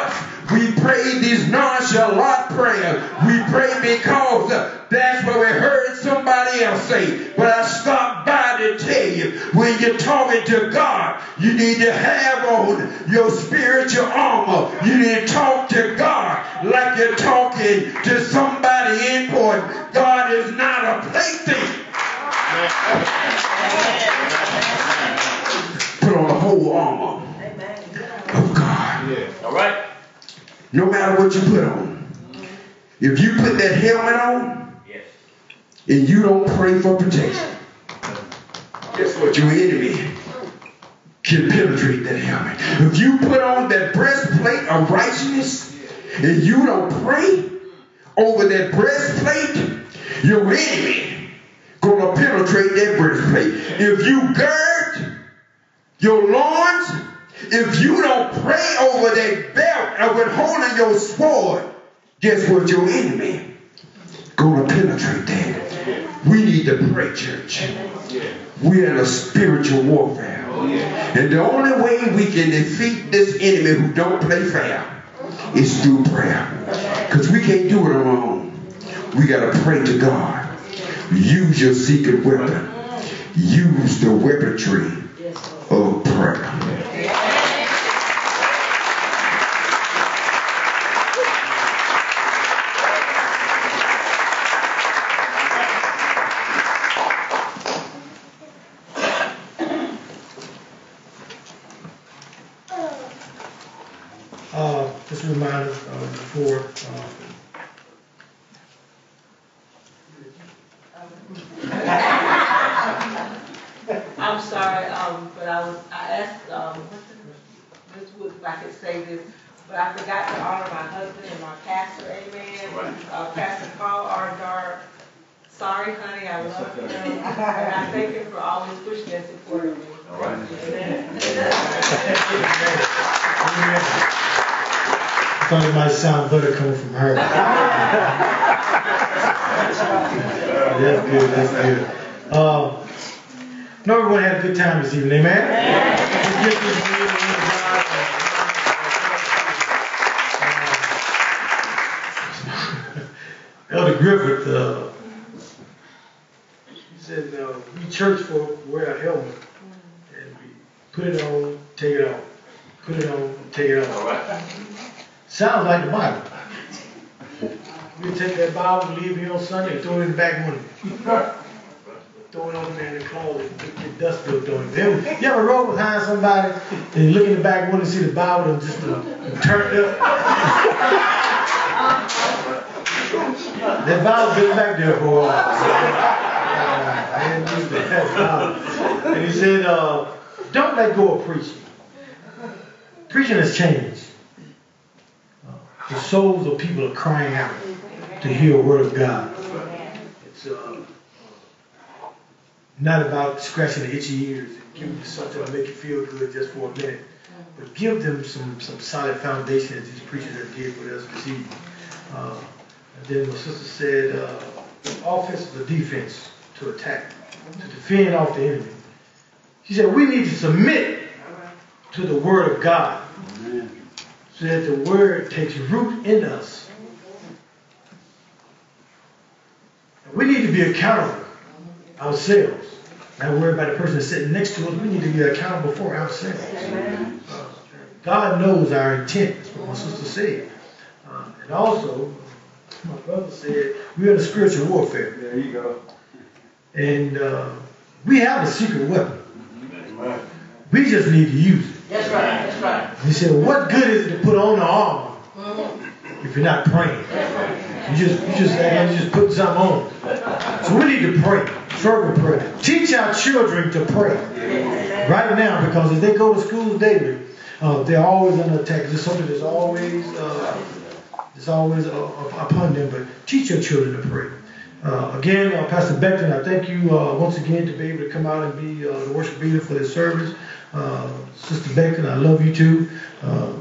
pray these nonchalant prayers. We pray because uh, that's what we heard somebody else say. But I stopped by to tell you, when you're talking to God, you need to have on your spiritual armor. You need to talk to God like you're talking to somebody important. God is not a plaything. Put on the whole armor of God. All right. No matter what you put on. If you put that helmet on Yes. and you don't pray for protection, guess what? Your enemy can penetrate that helmet. If you put on that breastplate of righteousness and you don't pray over that breastplate, your enemy gonna penetrate that breastplate. If you gird your loins, if you don't pray over that belt and when holding your sword, guess what? Your enemy gonna penetrate that. We need to pray, church. We're in a spiritual warfare. And the only way we can defeat this enemy who don't play fair is through prayer. Because we can't do it alone. We gotta pray to God. Use your secret weapon. Use the weaponry of prayer. Uh, just a reminder uh, before. Uh, I'm sorry, um, I asked, um, Ms. Woods if I could say this, but I forgot to honor my husband and my pastor, amen. Uh, Pastor Carl Ardar, sorry, honey, I love him, and I thank him for always pushing and supporting me. Amen. I thought it might sound better coming from her. <laughs> that's good, that's good. Uh, know everyone had a good time this evening, amen? Let's give this man a hand of God. Uh, Elder Griffith, uh, he said, uh, we church folk wear a helmet and we put it on, take it off. Put it on, take it off. Sounds like the Bible. We take that Bible, leave it here on Sunday, and throw it in the back window. <laughs> Throw it over there in the closet, get get dust built on it. Then, you ever roll behind somebody and you look in the back window and see the Bible and just uh, turned up? that Bible's been back there for a while. Uh, I didn't use that Bible. And he said, uh, don't let go of preaching. Preaching has changed. The souls of people are crying out to hear a word of God. It's uh, not about scratching the itchy ears and giving you something to make you feel good just for a minute, but give them some, some solid foundation as these preachers have did for us this evening. Uh, and then my sister said, uh, offense a defense to attack, to defend off the enemy. She said, we need to submit to the word of God so that the word takes root in us. We need to be accountable ourselves. Not worry about the person sitting next to us. We need to be accountable for ourselves. God knows our intent. That's what my sister said. Uh, and also, my brother said, we're in a spiritual warfare. There you go. And uh, we have a secret weapon. We just need to use it. That's right, that's right. He said, what good is it to put on the armor if you're not praying? You just you just you just put something on. So we need to pray, fervent prayer. Teach our children to pray right now because as they go to school daily, uh, they're always under attack. There's something that's always uh, that's always uh, upon them. But teach your children to pray. Uh, again, uh, Pastor Becton, I thank you uh, once again to be able to come out and be uh, the worship leader for this service. Uh, Sister Becton, I love you too. Uh,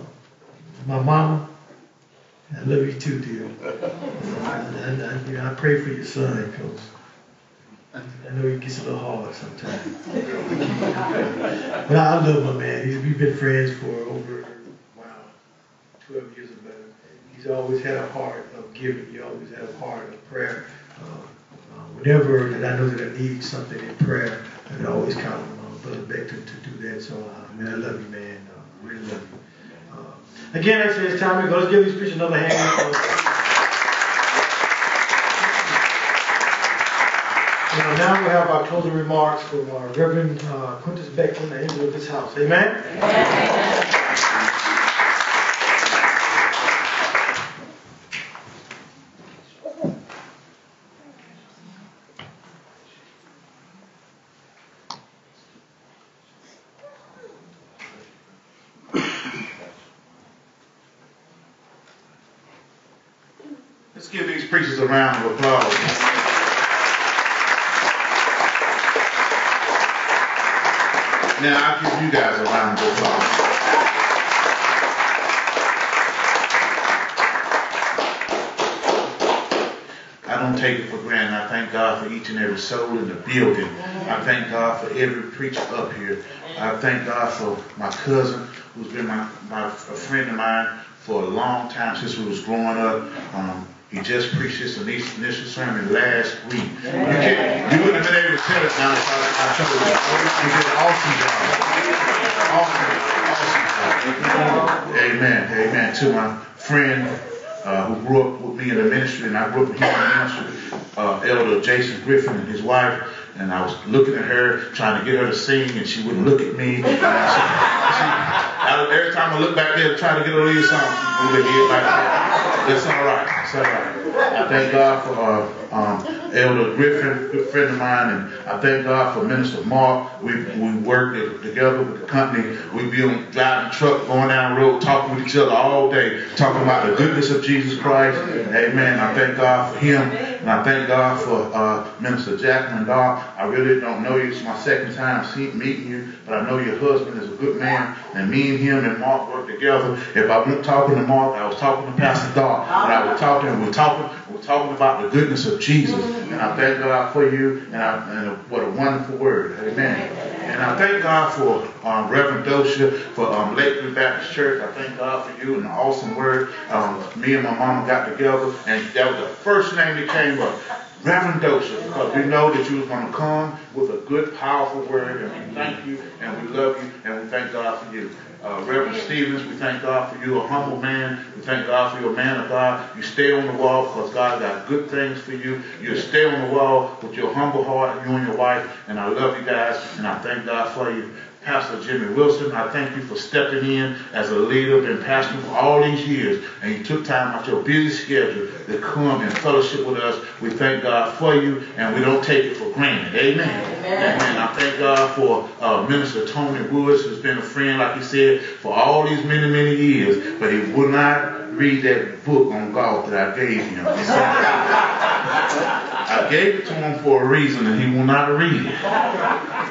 my mama, I love you too, dear. <laughs> I pray for your son because I know he gets a little hard sometimes. but I love my man. He's, we've been friends for over, wow, 12 years or better. he's always had a heart of giving. He always had a heart of prayer. Uh, uh, whenever that I know that I need something in prayer, I always count on uh, Brother Becton to do that. So, uh, man, I love you, man. Uh, really love you. Uh, again, I say it's time to go. Let's give these preachers another hand. Uh, now we have our closing remarks from our Reverend uh, Quintis Becton, the angel of this house. Amen? Let's give these preachers a round of applause. Now I'll give you guys a round of applause. I don't take it for granted. I thank God for each and every soul in the building. I thank God for every preacher up here. I thank God for my cousin, who's been my, my a friend of mine for a long time since we was growing up. Um, he just preached his initial sermon last week. You, you wouldn't have been able to tell it now if I, I told you. He did an awesome job. Awesome, awesome job. Amen. Amen. To my friend uh, who grew up with me in the ministry, and I grew up with him in the ministry, uh, Elder Jason Griffith and his wife. And I was looking at her, trying to get her to sing, and she wouldn't look at me. Every time I look back there, to get her to lead a moved her like. That's all right. That's all right. I thank God for uh, um, Elder Griffith, good friend of mine, and I thank God for Minister Mark. We we worked together with the company. We be on driving truck, going down the road, talking with each other all day, talking about the goodness of Jesus Christ. Amen. I thank God for him, and I thank God for uh, Minister Jacqueline Dark. I really don't know you. It's my second time meeting you, but I know your husband is a good man, and me him and Mark work together. If I wasn't talking to Mark, I was talking to Pastor Dark, and I was talking, and we're talking, we're talking about the goodness of Jesus, and I thank God for you, and, I, and what a wonderful word, Amen. And I thank God for um, Reverend Docher for um, Lakeview Baptist Church. I thank God for you and the awesome word. Um, me and my mama got together, and that was the first name that came up. Reverend Docher, because we know that you was going to come with a good, powerful word, and we thank you, and we love you, and we thank God for you. Uh, Reverend Stephens, we thank God for you, a humble man. We thank God for you, a man of God. You stay on the wall because God got good things for you. You stay on the wall with your humble heart, you and your wife, and I love you guys, and I thank God for you. Pastor Jimmy Wilson, I thank you for stepping in as a leader, been pastoring for all these years, and you took time out your busy schedule to come and fellowship with us. We thank God for you, and we don't take it for granted. Amen. Amen. Amen. I thank God for uh, Minister Tony Woods, who's been a friend, like he said, for all these many, many years, but he would not read that book on golf that I gave him. <laughs> I gave it to him for a reason, and he will not read it.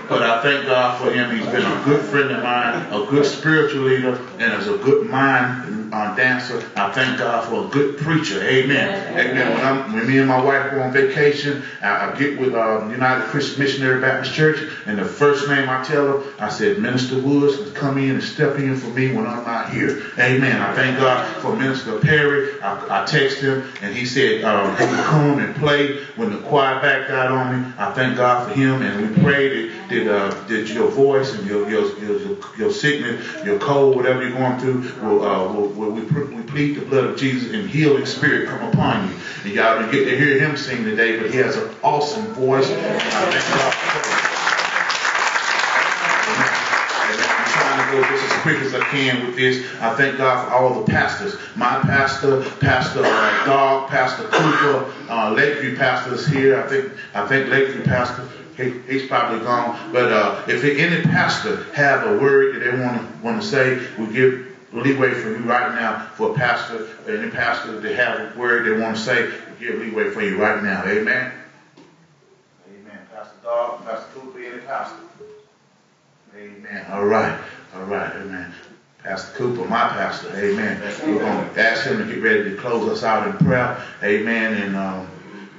But I thank God for him. He's been a good friend of mine, a good spiritual leader, and as a good mind uh, dancer. I thank God for a good preacher. Amen. Amen. When, I'm, when me and my wife go on vacation, I, I get with uh, United Christian Missionary Baptist Church, and the first name I tell her, I said, Minister Woods, come in and step in for me when I'm not here. Amen. I thank God for Minister Perry. I, I text him, and he said um, he would come and play when the choir back got on me. I thank God for him, and we prayed that, that, uh, that your voice and your, your, your, your sickness, your cold, whatever you're going through, will, uh, will, will we, we plead the blood of Jesus and healing spirit come upon you. And y'all didn't get to hear him sing today, but he has an awesome voice. I thank God for I'm trying to go just as quick as I can with this. I thank God for all the pastors. My pastor, Pastor uh, Dog, Pastor Cooper, uh, Lakeview pastor is here. I think I think Lakeview pastor. He, he's probably gone. But uh, if any pastor have a word that they want to want to say, we give leeway for you right now for a pastor, any pastor that have a word they want to say, we give leeway for you right now. Amen. Amen. Pastor Dog, Pastor Cooper, any pastor. Amen. All right. All right. Amen. Pastor Cooper, my pastor. Amen. We're going to ask him to get ready to close us out in prayer. Amen. And um,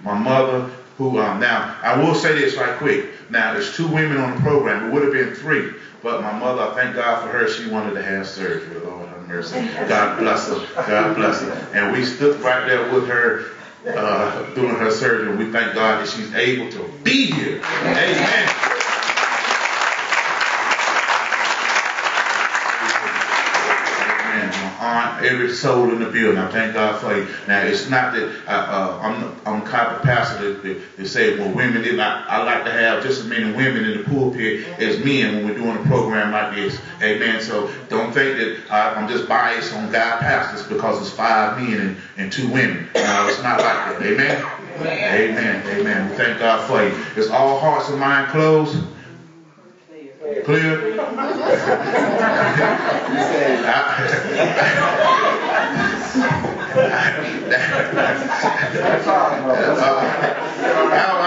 my mother, who um, now I will say this right quick. Now there's two women on the program. It would have been three, but my mother, I thank God for her. She wanted to have surgery. Lord have mercy. God bless her. God bless her. And we stood right there with her uh, doing her surgery. We thank God that she's able to be here. Amen. Amen. My every soul in the building. I thank God for you. Now it's not that I, uh, I'm I'm the kind of pastor that, that, that say, well, women. Did not, I like to have just as many women in the pulpit as men when we're doing a program like this. Amen. So don't think that uh, I'm just biased on guy pastors because it's five men and, and two women. No, it's not like that. Amen. Amen. Amen. We thank God for you. Is all hearts and mind closed? Clear? <laughs> I, ah. <laughs>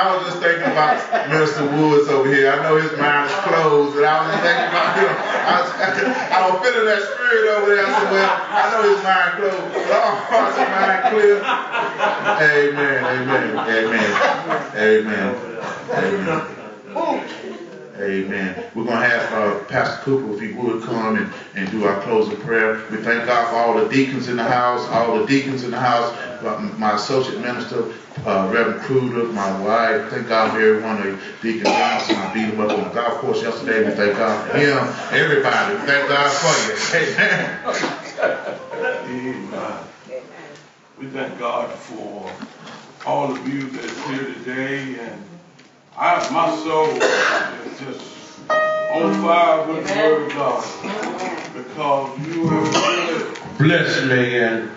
I was just thinking about Mr. Woods over here. I know his mind is closed, and I was just thinking about him. I, was, <laughs> I don't feel that spirit over there. I said, well, I know his mind closed, but all hearts and mind clear. Amen, amen, amen, amen, amen. Amen. We're going to have uh, Pastor Cooper, if he would, come and, and do our closing prayer. We thank God for all the deacons in the house, all the deacons in the house, my associate minister, uh, Reverend Kruder, my wife. Thank God for every one of Deacon Johnson. I beat him up on the golf course yesterday. We thank God for him. Everybody, thank God for you. Amen. Amen. We thank God for all of you that's here today and I, my soul is just on fire with the word of God because you have really blessed me and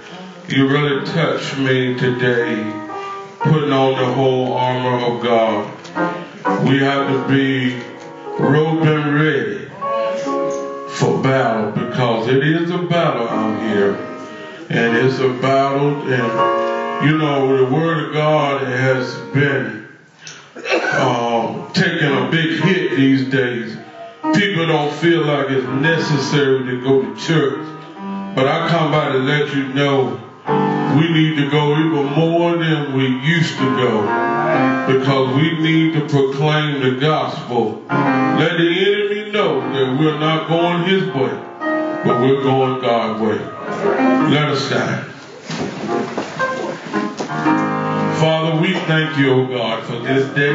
you really touched me today putting on the whole armor of God. We have to be robed and ready for battle because it is a battle out here and it's a battle and you know the word of God has been um, taking a big hit these days. People don't feel like it's necessary to go to church. But I come by to let you know we need to go even more than we used to go because we need to proclaim the gospel. Let the enemy know that we're not going his way, but we're going God's way. Let us stand. Father, we thank you, O God, for this day.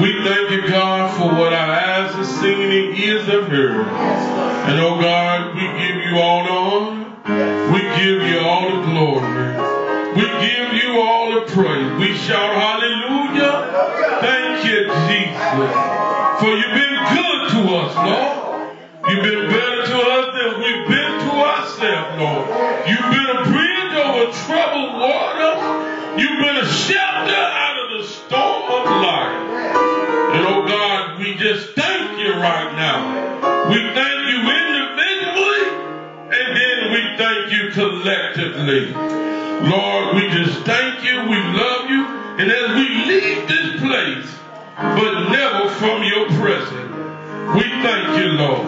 We thank you, God, for what our eyes have seen and ears have heard. And, oh God, we give you all the honor. We give you all the glory. We give you all the praise. We shout hallelujah. Thank you, Jesus. For you've been good to us, Lord. You've been better to us than we've been to ourselves, Lord. You've been a bridge over troubled water. You've been a shelter out of the storm of life. And oh God, we just thank you right now. We thank you individually and then we thank you collectively. Lord, we just thank you. We love you. And as we leave this place, but never from your presence, we thank you, Lord.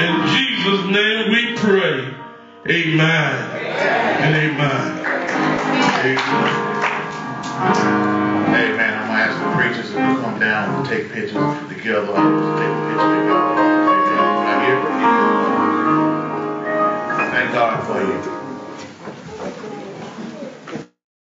In Jesus' name we pray. Amen and amen. Amen. Amen. I'm going to ask the preachers to come down and take pictures together. Take a picture together. Amen. Right here. Thank God for you.